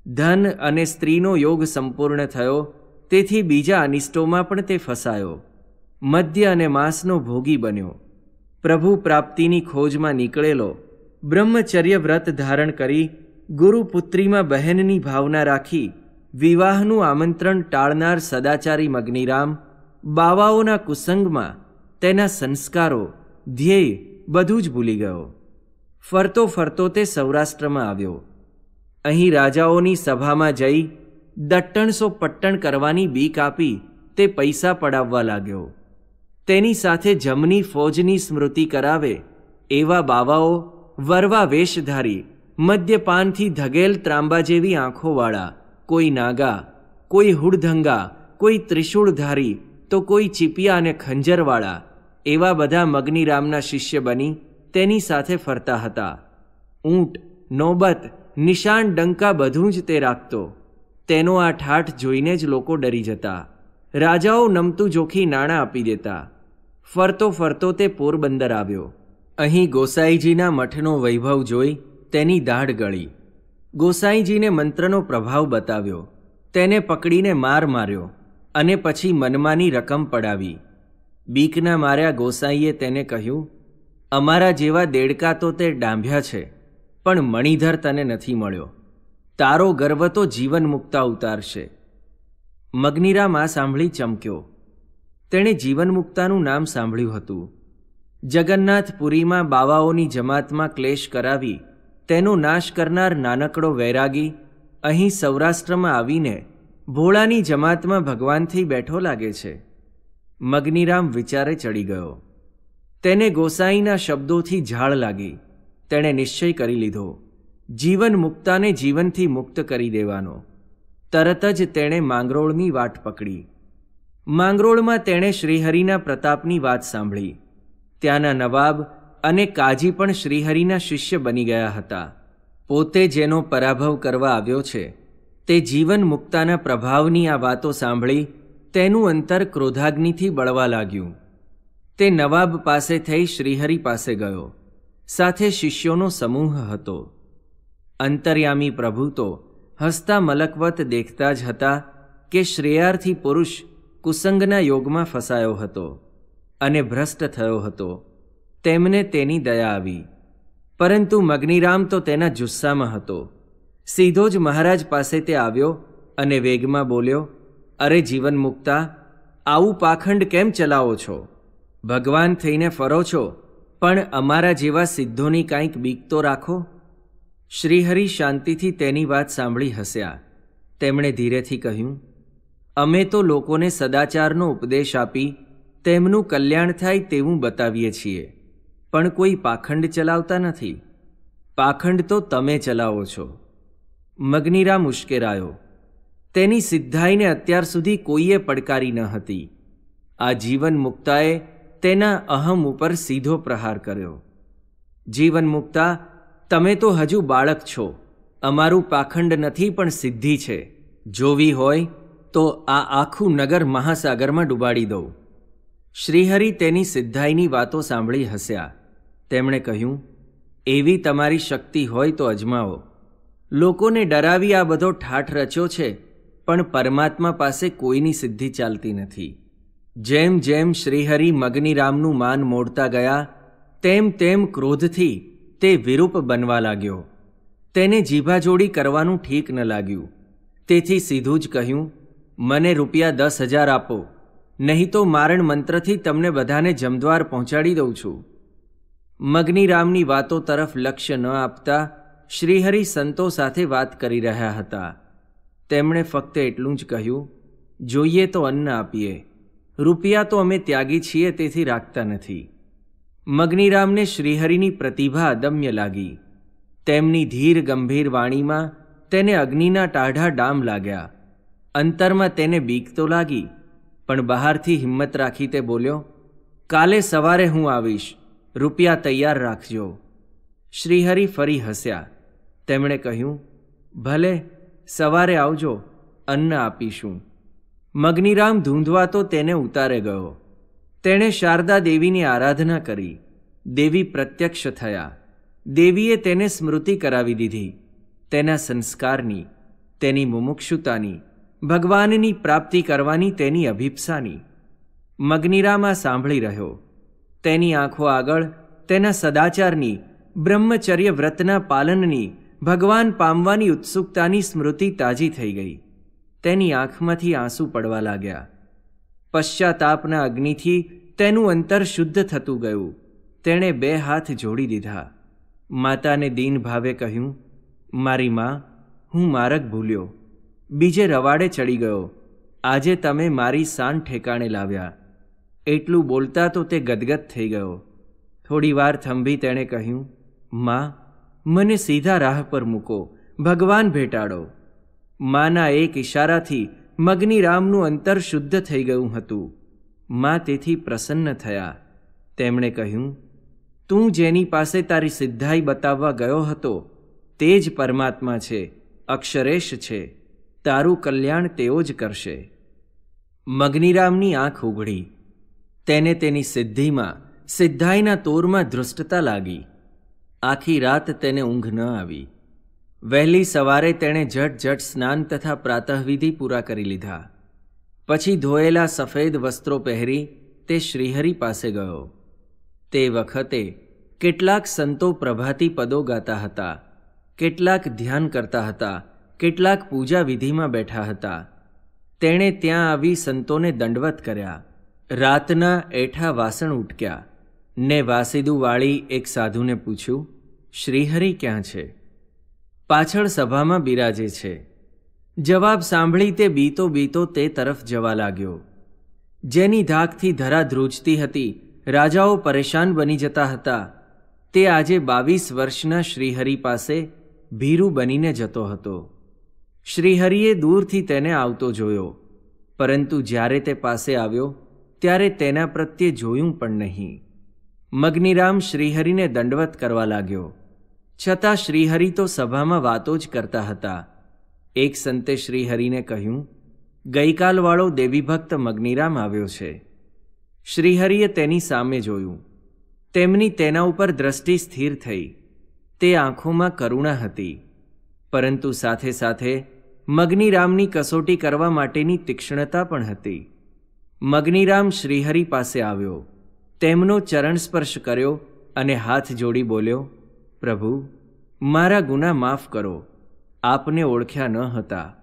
ધન અને સ્ત્રીનો યોગ સંપૂર્ણ થયો, તેથી બીજા અનિષ્ટોમાં પણ તે ફસાયો. મદ્ય અને માંસનો ભોગી બન્યો. પ્રભુ પ્રાપ્તિની ખોજમાં નીકળેલો, બ્રહ્મચર્ય વ્રત ધારણ કરી ગુરુપુત્રીમાં બહેનની ભાવના રાખી, વિવાહનું આમંત્રણ ટાળનાર સદાચારી મગ્નિરામ, બાવાઓના કુસંગમાં તેના સંસ્કારો, ધ્યેય બધું જ ભૂલી ગયો. ફરતો ફરતો તે સૌરાષ્ટ્રમાં આવ્યો. અહીં રાજાઓની સભામાં જઈ દટ્ટણસો પટ્ટણ કરવાની બીક આપી તે પૈસા પડાવવા લાગ્યો. તેની સાથે જમની ફોજની સ્મૃતિ કરાવે, એવા બાવાઓ, વરવા વેશધારી, મદ્યપાનથી ધગેલ ત્રાંબા જેવી આંખોવાળા, કોઈ નાગા, કોઈ હુડધંગા, કોઈ ત્રિશૂળધારી, તો કોઈ ચીપિયા અને ખંજરવાળા, એવા બધા મગ્નિરામના શિષ્ય બની, તેની સાથે ફરતા હતા. ઊંટ, નોબત, નિશાન ડંકા બધું જ તે રાખતો. તેનો આ ઠાઠ જોઈને જ લોકો ડરી જતા. રાજાઓ નમતું જોખી નાણાં આપી દેતા. ફરતો ફરતો તે પોરબંદર આવ્યો. અહીં ગોસાઈજીના મઠનો વૈભવ જોઈ તેની દાઢ ગળી. ગોસાઈજીને મંત્રનો પ્રભાવ બતાવ્યો. તેને પકડીને માર માર્યો અને પછી મનમાની રકમ પડાવી. બીકના માર્યા ગોસાઈએ તેને કહ્યું, અમારા જેવા દેડકા તો તે ડાંભ્યા છે, પણ મણિધર તને નથી મળ્યો. તારો ગર્વ તો જીવન મુક્તા ઉતારશે. મગ્નિરામ આ સાંભળી ચમક્યો. તેણે જીવન મુક્તાનું નામ સાંભળ્યું હતું. જગન્નાથપુરીમાં બાવાઓની જમાતમાં ક્લેશ કરાવી, તેનો નાશ કરનાર નાનકડો વૈરાગી અહીં સૌરાષ્ટ્રમાં આવીને ભોળાની જમાતમાં ભગવાનથી બેઠો લાગે છે. મગ્નિરામ વિચારે ચડી ગયો. તેને ગોસાઈના શબ્દોથી ઝાળ લાગી. તેણે નિશ્ચય કરી લીધો. જીવન મુક્તાને જીવનથી મુક્ત કરી દેવાનો. તરત જ તેણે માંગરોળની વાટ પકડી. માંગરોળમાં તેણે શ્રીહરિના પ્રતાપની વાત સાંભળી. ત્યાંના નવાબ અને કાજી પણ શ્રીહરિના શિષ્ય બની ગયા હતા. પોતે જેનો પરાભવ કરવા આવ્યો છે, તે જીવન મુક્તાના પ્રભાવની આ વાતો સાંભળી તેનું અંતર ક્રોધાગ્નિથી બળવા લાગ્યું. તે નવાબ પાસે થઈ શ્રીહરિ પાસે ગયો. સાથે શિષ્યોનો સમૂહ હતો. અંતર્યામી પ્રભુ તો હસતા મલકવત દેખતા જ હતા કે શ્રેયાર્થી પુરુષ કુસંગના યોગમાં ફસાયો હતો અને ભ્રષ્ટ થયો હતો. તેમને તેની દયા આવી. પરંતુ મગ્નિરામ તો તેના જુસ્સામાં હતો. સીધો જ મહારાજ પાસે તે આવ્યો અને વેગમાં બોલ્યો, અરે જીવન મુક્તા, આવું પાખંડ કેમ ચલાવો છો? ભગવાન થઈને ફરો છો, પણ અમારા જેવા સિદ્ધોની કાંઈક બીક તો રાખો? શ્રીહરિ શાંતિથી તેની વાત સાંભળી હસ્યા. તેમણે ધીરેથી કહ્યું અમે તો લોકોને સદાચારનો ઉપદેશ આપી તેમનું કલ્યાણ થાય તેવું બતાવીએ છીએ. પણ કોઈ પાખંડ ચલાવતા નથી. પાખંડ તો તમે ચલાવો છો. મગનીરામ મુશ્કેરાયો. તેની સિદ્ધાઈને અત્યાર સુધી કોઈએ પડકારી ન હતી. આ જીવન મુક્તાએ તેના અહમ ઉપર સીધો પ્રહાર કર્યો. જીવન મુક્તા, તમે તો હજુ બાળક છો. અમારું પાખંડ નથી પણ સિદ્ધિ છે. જોવી હોય તો આ આખું નગર મહાસાગરમાં ડૂબાડી દઉં. શ્રીહરિ તેની સિદ્ધાઈની વાતો સાંભળી હસ્યા. તેમણે કહ્યું, એવી તમારી શક્તિ હોય તો અજમાવો. લોકોને ડરાવી આ બધો ઠાઠ રચ્યો છે, પણ પરમાત્મા પાસે કોઈની સિદ્ધિ ચાલતી નથી. જેમ જેમ શ્રીહરિ મગનીરામનું માન મોડતા ગયા, તેમ તેમ ક્રોધથી તે વિરૂપ બનવા લાગ્યો. તેને જીભાજોડી કરવાનું ઠીક ન લાગ્યું. તેથી સીધું જ કહ્યું મને રૂપિયા દસ હજાર આપો. નહીં તો મારણ મંત્રથી તમને બધાને જમદ્વાર પહોંચાડી દઉં છું. મગ્નિરામની વાતો તરફ લક્ષ્ય ન આપતા શ્રીહરિ સંતો સાથે વાત કરી રહ્યા હતા. તેમણે ફક્ત એટલું જ કહ્યું, જોઈએ તો અન્ન આપીએ. રૂપિયા તો અમે ત્યાગી છીએ તેથી રાખતા નથી. મગ્નિરામને શ્રીહરિની પ્રતિભા અદમ્ય લાગી. તેમની ધીર ગંભીર વાણીમાં તેને અગ્નિના ટાઢા ડામ લાગ્યા. અંતરમાં તેને બીક તો લાગી, પણ બહારથી હિંમત રાખી તે બોલ્યો, કાલે સવારે હું આવીશ. રૂપિયા તૈયાર રાખજો. શ્રીહરિ ફરી હસ્યા. તેમણે કહ્યું, ભલે, સવારે આવજો, અન્ન આપીશું. મગ્નિરામ ધૂંધવા તો તેને ઉતારે ગયો. તેણે શારદા દેવીની આરાધના કરી. દેવી પ્રત્યક્ષ થયા. દેવીએ તેને સ્મૃતિ કરાવી દીધી. તેના સંસ્કારની, તેની મુમુક્ષુતાની ભગવાનની પ્રાપ્તિ કરવાની તેની અભિપ્સાની. મગ્નિરામાં સાંભળી રહ્યો. તેની આંખો આગળ, તેના સદાચારની, બ્રહ્મચર્ય વ્રતના પાલનની, ભગવાન પામવાની ઉત્સુકતાની સ્મૃતિ તાજી થઈ ગઈ. તેની આંખમાંથી આંસુ પડવા લાગ્યા. પશ્ચાતાપના અગ્નિથી તેનું અંતર શુદ્ધ થતું ગયું. તેણે બે હાથ જોડી દીધા. માતાને દીન ભાવે કહ્યું, મારી માં, હું મારક ભૂલ્યો. બીજે રવાડે ચડી ગયો. આજે તમે મારી સાન ઠેકાણે લાવ્યા. એટલું બોલતા તો તે ગદગદ થઈ ગયો. થોડી વાર થંભી તેણે કહ્યું, માં, મને સીધા રાહ પર મૂકો. ભગવાન ભેટાડો. માના એક ઈશારાથી મગ્નિરામનું અંતર શુદ્ધ થઈ ગયું હતું. માં તેથી પ્રસન્ન થયા. તેમણે કહ્યું, તું જેની પાસે તારી સિદ્ધાઈ બતાવવા ગયો હતો, તે જ પરમાત્મા છે, અક્ષરેશ છે. તારું કલ્યાણ તેઓ જ કરશે. મગ્નિરામની આંખ ઉઘડી. તેને તેની સિદ્ધિમાં, સિદ્ધાઈના તોરમાં ધૃષ્ટતા લાગી. આખી રાત તેને ઊંઘ ન આવી. વહેલી સવારે તેણે ઝટ ઝટ સ્નાન તથા પ્રાતઃવિધિ પૂરા કરી લીધા. પછી ધોયેલા સફેદ વસ્ત્રો પહેરી તે શ્રીહરિ પાસે ગયો. તે વખતે કેટલાક સંતો પ્રભાતી પદો ગાતા હતા. કેટલાક ધ્યાન કરતા હતા. કેટલાક પૂજા વિધિમાં બેઠા હતા. તેણે ત્યાં આવી સંતોને દંડવત કર્યા. રાતના એઠા વાસણ ઉટક્યા. ને વાસીદુવાળી એક સાધુને પૂછ્યું, શ્રીહરિ ક્યાં છે? પાછળ સભામાં બિરાજે છે. જવાબ સાંભળી તે બીતો બીતો તે તરફ જવા લાગ્યો. જેની ધાકથી ધરા ધ્રુજતી હતી, રાજાઓ પરેશાન બની જતા હતા. તે આજે બાવીસ વર્ષના શ્રીહરિ પાસે ભીરુ બનીને જતો હતો. શ્રીહરિએ દૂરથી તેને આવતો જોયો. પરંતુ જ્યારે તે પાસે આવ્યો, ત્યારે તેના પ્રત્યે જોયું પણ નહીં. મગ્નિરામ શ્રીહરિને દંડવત કરવા લાગ્યો. છતાં શ્રીહરિ તો સભામાં વાતો જ કરતા હતા. એક સંતે શ્રીહરિને કહ્યું, ગઈકાલવાળો દેવીભક્ત મગ્નિરામ આવ્યો છે. શ્રીહરિએ તેની સામે જોયું. તેમની તેના ઉપર દ્રષ્ટિ સ્થિર થઈ. તે આંખોમાં કરુણા હતી. પરંતુ સાથે સાથે મગ્નિરામની કસોટી કરવા માટેની તીક્ષ્ણતા પણ હતી. મગનીરામ શ્રીહરિ પાસે આવ્યો. તેમનો ચરણ સ્પર્શ કર્યો અને હાથ જોડી બોલ્યો, પ્રભુ, મારા ગુના માફ કરો. આપને ઓળખ્યા ન હતા.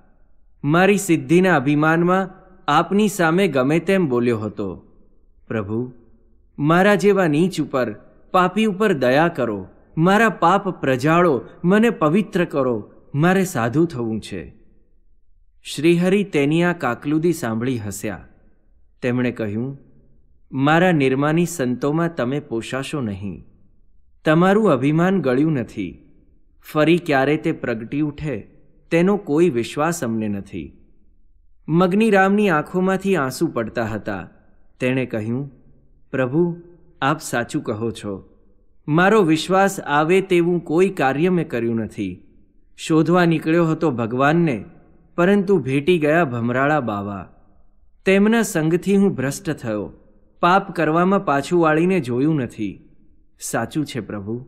મારી સિદ્ધિના અભિમાનમાં આપની સામે ગમે તેમ બોલ્યો હતો. પ્રભુ, મારા જેવા નીચ ઉપર, પાપી ઉપર દયા કરો. મારા પાપ પ્રજાળો, મને પવિત્ર કરો. મારે સાધુ થવું છે. શ્રીહરિ તેની આ કાકલુદી સાંભળી હસ્યા. તેમણે કહ્યું, મારા નિર્માની સંતોમાં તમે પોષાશો નહીં. તમારું અભિમાન ગળ્યું નથી. ફરી ક્યારે તે પ્રગટી ઉઠે, તેનો કોઈ વિશ્વાસ અમને નથી. મગ્નિરામની આંખોમાંથી આંસુ પડતા હતા. તેણે કહ્યું, પ્રભુ, આપ સાચું કહો છો. મારો વિશ્વાસ આવે તેવું કોઈ કાર્ય મેં કર્યું નથી. શોધવા નીકળ્યો હતો ભગવાનને પરંતુ ભેટી ગયા ભમરાળા બાવા. તેમના સંગથી હું ભ્રષ્ટ થયો. પાપ કરવામાં પાછું વાળીને જોયું નથી. સાચું છે પ્રભુ.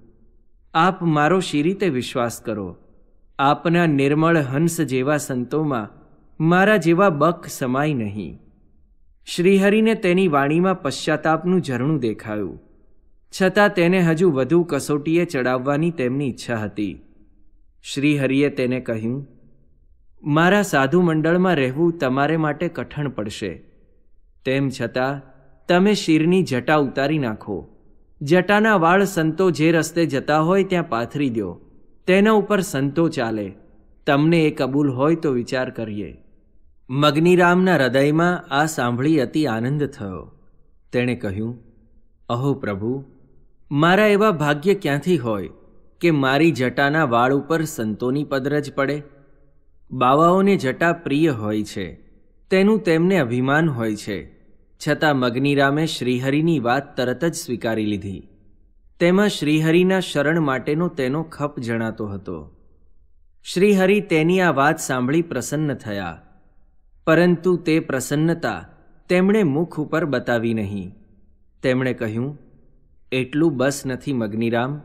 આપ મારો શી રીતે વિશ્વાસ કરો? આપના નિર્મળ હંસ જેવા સંતોમાં મારા જેવા બક સમાય નહીં. શ્રીહરિને તેની વાણીમાં પશ્ચાતાપનું ઝરણું દેખાયું. છતાં તેને હજુ વધુ કસોટીએ ચડાવવાની તેમની ઈચ્છા હતી. શ્રીહરિએ તેને કહ્યું મારા સાધુ મંડળમાં રહેવું તમારે માટે કઠણ પડશે. તેમ છતાં, તમે શિરની જટા ઉતારી નાખો. જટાના વાળ સંતો જે રસ્તે જતા હોય ત્યાં પાથરી દો. તેના ઉપર સંતો ચાલે. તમને એ કબૂલ હોય તો વિચાર કરીએ. મગ્નિરામના હૃદયમાં આ સાંભળી અતિ આનંદ થયો. તેણે કહ્યું, અહો પ્રભુ, મારા એવા ભાગ્ય ક્યાંથી હોય કે મારી જટાના વાળ ઉપર સંતોની પદરજ પડે? બાવાઓને જટા પ્રિય હોય છે. તેનું તેમને અભિમાન હોય છે. છતાં મગ્નિરામે શ્રીહરિની વાત તરત જ સ્વીકારી લીધી. તેમાં શ્રીહરિના શરણ માટેનો તેનો ખપ જણાતો હતો. શ્રીહરિ તેની આ વાત સાંભળી પ્રસન્ન થયા. પરંતુ તે પ્રસન્નતા તેમણે મુખ ઉપર બતાવી નહીં. તેમણે કહ્યું, એટલું બસ નથી મગ્નિરામ.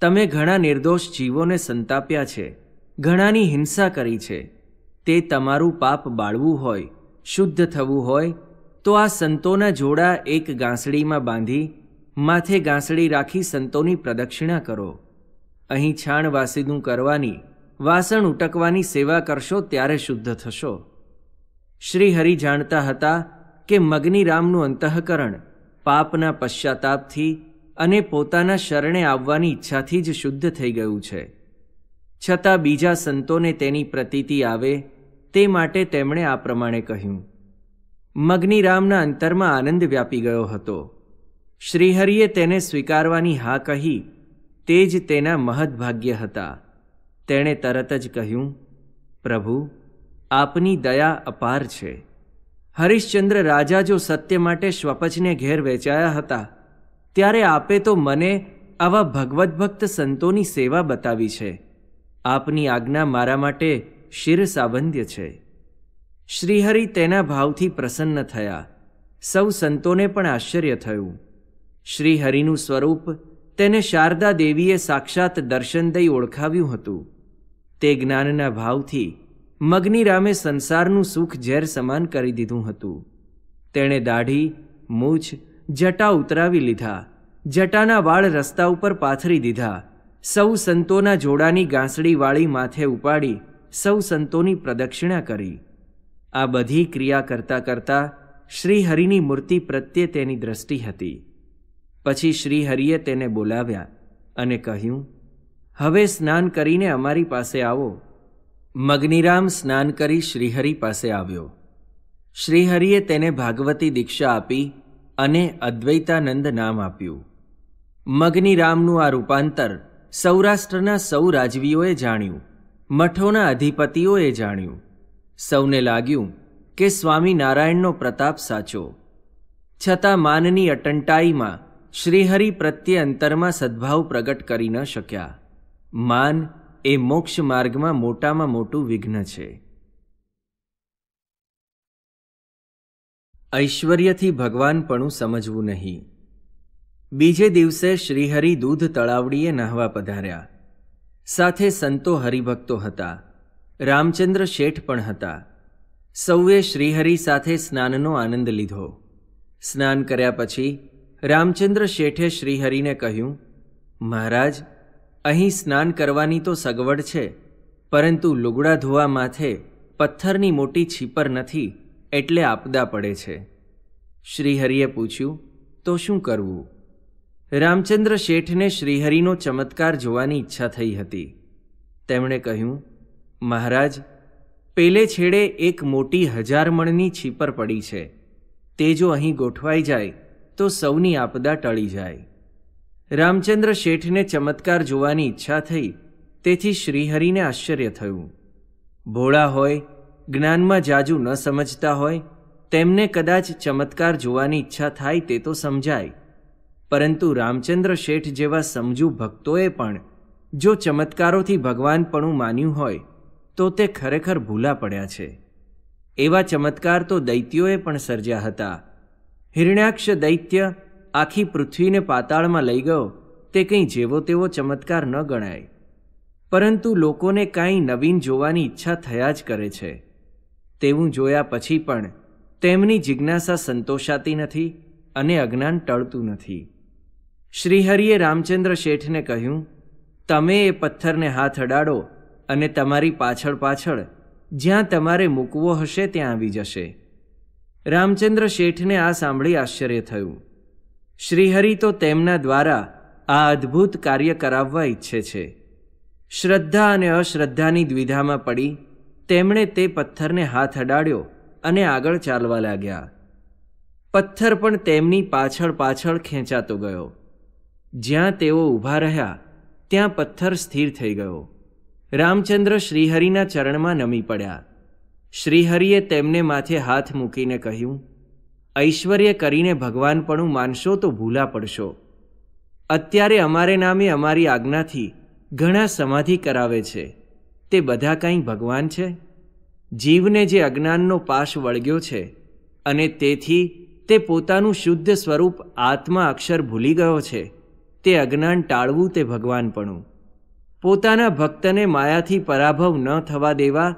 તમે ઘણા નિર્દોષ જીવોને સંતાપ્યા છે. ઘણાની હિંસા કરી છે. તે તમારું પાપ બાળવું હોય, શુદ્ધ થવું હોય, તો આ સંતોના જોડા એક ગાંસડીમાં બાંધી, માથે ગાંસડી રાખી સંતોની પ્રદક્ષિણા કરો. અહીં છાણ વાસીદું કરવાની, વાસણ ઉટકવાની સેવા કરશો ત્યારે શુદ્ધ થશો. શ્રી હરિ જાણતા હતા કે મગ્નિરામનું અંતઃકરણ પાપના પશ્ચાતાપથી અને પોતાના શરણે આવવાની ઈચ્છાથી જ શુદ્ધ થઈ ગયું છે. છતાં બીજા સંતોને તેની પ્રતીતિ આવે તે માટે તેમણે આ પ્રમાણે કહ્યું. મગ્નિરામના અંતરમાં આનંદ વ્યાપી ગયો હતો. શ્રીહરિએ તેને સ્વીકારવાની હા કહી તે જ તેના મહદભાગ્ય હતા. તેણે તરત જ કહ્યું, પ્રભુ, આપની દયા અપાર છે. હરિશ્ચંદ્ર રાજા જો સત્ય માટે શ્વપચને ઘેર વેચાયા હતા, ત્યારે આપે તો મને આવા ભગવદ્ ભક્ત સંતોની સેવા બતાવી છે. આપની આજ્ઞા મારા માટે શિર સાબંધ્ય છે. શ્રીહરિ તેના ભાવથી પ્રસન્ન થયા. સૌ સંતોને પણ આશ્ચર્ય થયું. શ્રીહરિનું સ્વરૂપ તેને શારદા દેવીએ સાક્ષાત દર્શન દઈ ઓળખાવ્યું હતું. તે જ્ઞાનના ભાવથી મગ્નિરામે સંસારનું સુખ ઝેર સમાન કરી દીધું હતું. તેણે દાઢી, મૂછ, જટા ઉતરાવી લીધા. જટાના વાળ રસ્તા ઉપર પાથરી દીધા. સૌ સંતોના જોડાની ગાંસડીવાળી માથે ઉપાડી સૌ સંતોની પ્રદક્ષિણા કરી. આ બધી ક્રિયા કરતાં કરતાં શ્રીહરિની મૂર્તિ પ્રત્યે તેની દ્રષ્ટિ હતી. પછી શ્રીહરિએ તેને બોલાવ્યા અને કહ્યું, હવે સ્નાન કરીને અમારી પાસે આવો. મગ્નિરામ સ્નાન કરી શ્રીહરિ પાસે આવ્યો. શ્રીહરિએ તેને ભાગવતી દીક્ષા આપી અને અદ્વૈતાનંદ નામ આપ્યું. મગ્નિરામનું આ રૂપાંતર સૌરાષ્ટ્રના સૌ રાજવીઓએ જાણ્યું, મઠોના અધિપતિઓએ જાણ્યું. સૌને લાગ્યું કે સ્વામિનારાયણનો પ્રતાપ સાચો. છતાં માનની અટંટાઈમાં શ્રીહરિ પ્રત્યે અંતરમાં સદ્ભાવ પ્રગટ કરી ન શક્યા. માન એ મોક્ષ માર્ગમાં મોટામાં મોટું વિઘ્ન છે. ઐશ્વર્યથી ભગવાનપણું સમજવું નહીં. બીજે દિવસે શ્રીહરિ દૂધ તળાવડીએ નાહવા પધાર્યા. સાથે સંતો હરિભક્તો હતા. રામચંદ્ર શેઠ પણ હતા. સૌએ શ્રીહરિ સાથે સ્નાનનો આનંદ લીધો. સ્નાન કર્યા પછી રામચંદ્ર શેઠે શ્રીહરિને કહ્યું, મહારાજ, અહીં સ્નાન કરવાની તો સગવડ છે, પરંતુ લુગડા ધોવા માથે પથ્થરની મોટી છીપર નથી, એટલે આપદા પડે છે. શ્રીહરિએ પૂછ્યું, તો શું કરવું? રામચંદ્ર શેઠને શ્રીહરિનો ચમત્કાર જોવાની ઈચ્છા થઈ હતી. તેમણે કહ્યું, મહારાજ, પેલે છેડે એક મોટી હજાર મણની છીપર પડી છે. તે જો અહીં ગોઠવાઈ જાય, તો સૌની આપદા ટળી જાય. રામચંદ્ર શેઠને ચમત્કાર જોવાની ઈચ્છા થઈ, તેથી શ્રીહરિને આશ્ચર્ય થયું. ભોળા હોય, જ્ઞાનમાં જાજુ ન સમજતા હોય, તેમને કદાચ ચમત્કાર જોવાની ઈચ્છા થાય તે તો સમજાય. પરંતુ રામચંદ્ર શેઠ જેવા સમજુ ભક્તોએ પણ, જો ચમત્કારોથી ભગવાનપણું માન્યું હોય, તો તે ખરેખર ભૂલા પડ્યા છે. એવા ચમત્કાર તો દૈત્યોએ પણ સર્જ્યા હતા. હિરણ્યાક્ષ દૈત્ય આખી પૃથ્વીને પાતાળમાં લઈ ગયો, તે કંઈ જેવો તેવો ચમત્કાર ન ગણાય. પરંતુ લોકોને કાંઈ નવીન જોવાની ઈચ્છા થયા જ કરે છે. તેવું જોયા પછી પણ, તેમની જિજ્ઞાસા સંતોષાતી નથી અને અજ્ઞાન ટળતું નથી. શ્રીહરિએ રામચંદ્ર શેઠને કહ્યું, તમે એ પથ્થરને હાથ અડાડો અને તમારી પાછળ પાછળ જ્યાં તમારે મૂકવો હશે ત્યાં આવી જશે. રામચંદ્ર શેઠને આ સાંભળી આશ્ચર્ય થયું. શ્રીહરિ તો તેમના દ્વારા આ અદ્ભુત કાર્ય કરાવવા ઈચ્છે છે. શ્રદ્ધા અને અશ્રદ્ધાની દ્વિધામાં પડી તેમણે તે પથ્થરને હાથ અડાડ્યો અને આગળ ચાલવા લાગ્યા. પથ્થર પણ તેમની પાછળ પાછળ ખેંચાતો ગયો. જ્યાં તેઓ ઊભા રહ્યા, ત્યાં પથ્થર સ્થિર થઈ ગયો. રામચંદ્ર શ્રીહરિના ચરણમાં નમી પડ્યા. શ્રીહરિએ તેમને માથે હાથ મૂકીને કહ્યું, ઐશ્વર્ય કરીને ભગવાનપણું માનશો તો ભૂલા પડશો. અત્યારે અમારે નામે અમારી આજ્ઞાથી ઘણા સમાધિ કરાવે છે. તે બધા કાંઈ ભગવાન છે? જીવને જે અજ્ઞાનનો પાશ વળગ્યો છે અને તેથી તે પોતાનું શુદ્ધ સ્વરૂપ આત્મા અક્ષર ભૂલી ગયો છે. તે અજ્ઞાન ટાળવું તે ભગવાનપણું. પોતાના ભક્તને માયાથી પરાભવ ન થવા દેવા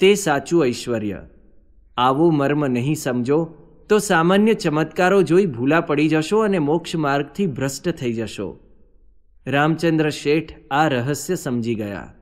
તે સાચું ઐશ્વર્ય. આવું મર્મ નહીં સમજો, તો સામાન્ય ચમત્કારો જોઈ ભૂલા પડી જશો અને મોક્ષ માર્ગથી ભ્રષ્ટ થઈ જશો. રામચંદ્ર શેઠ આ રહસ્ય સમજી ગયા.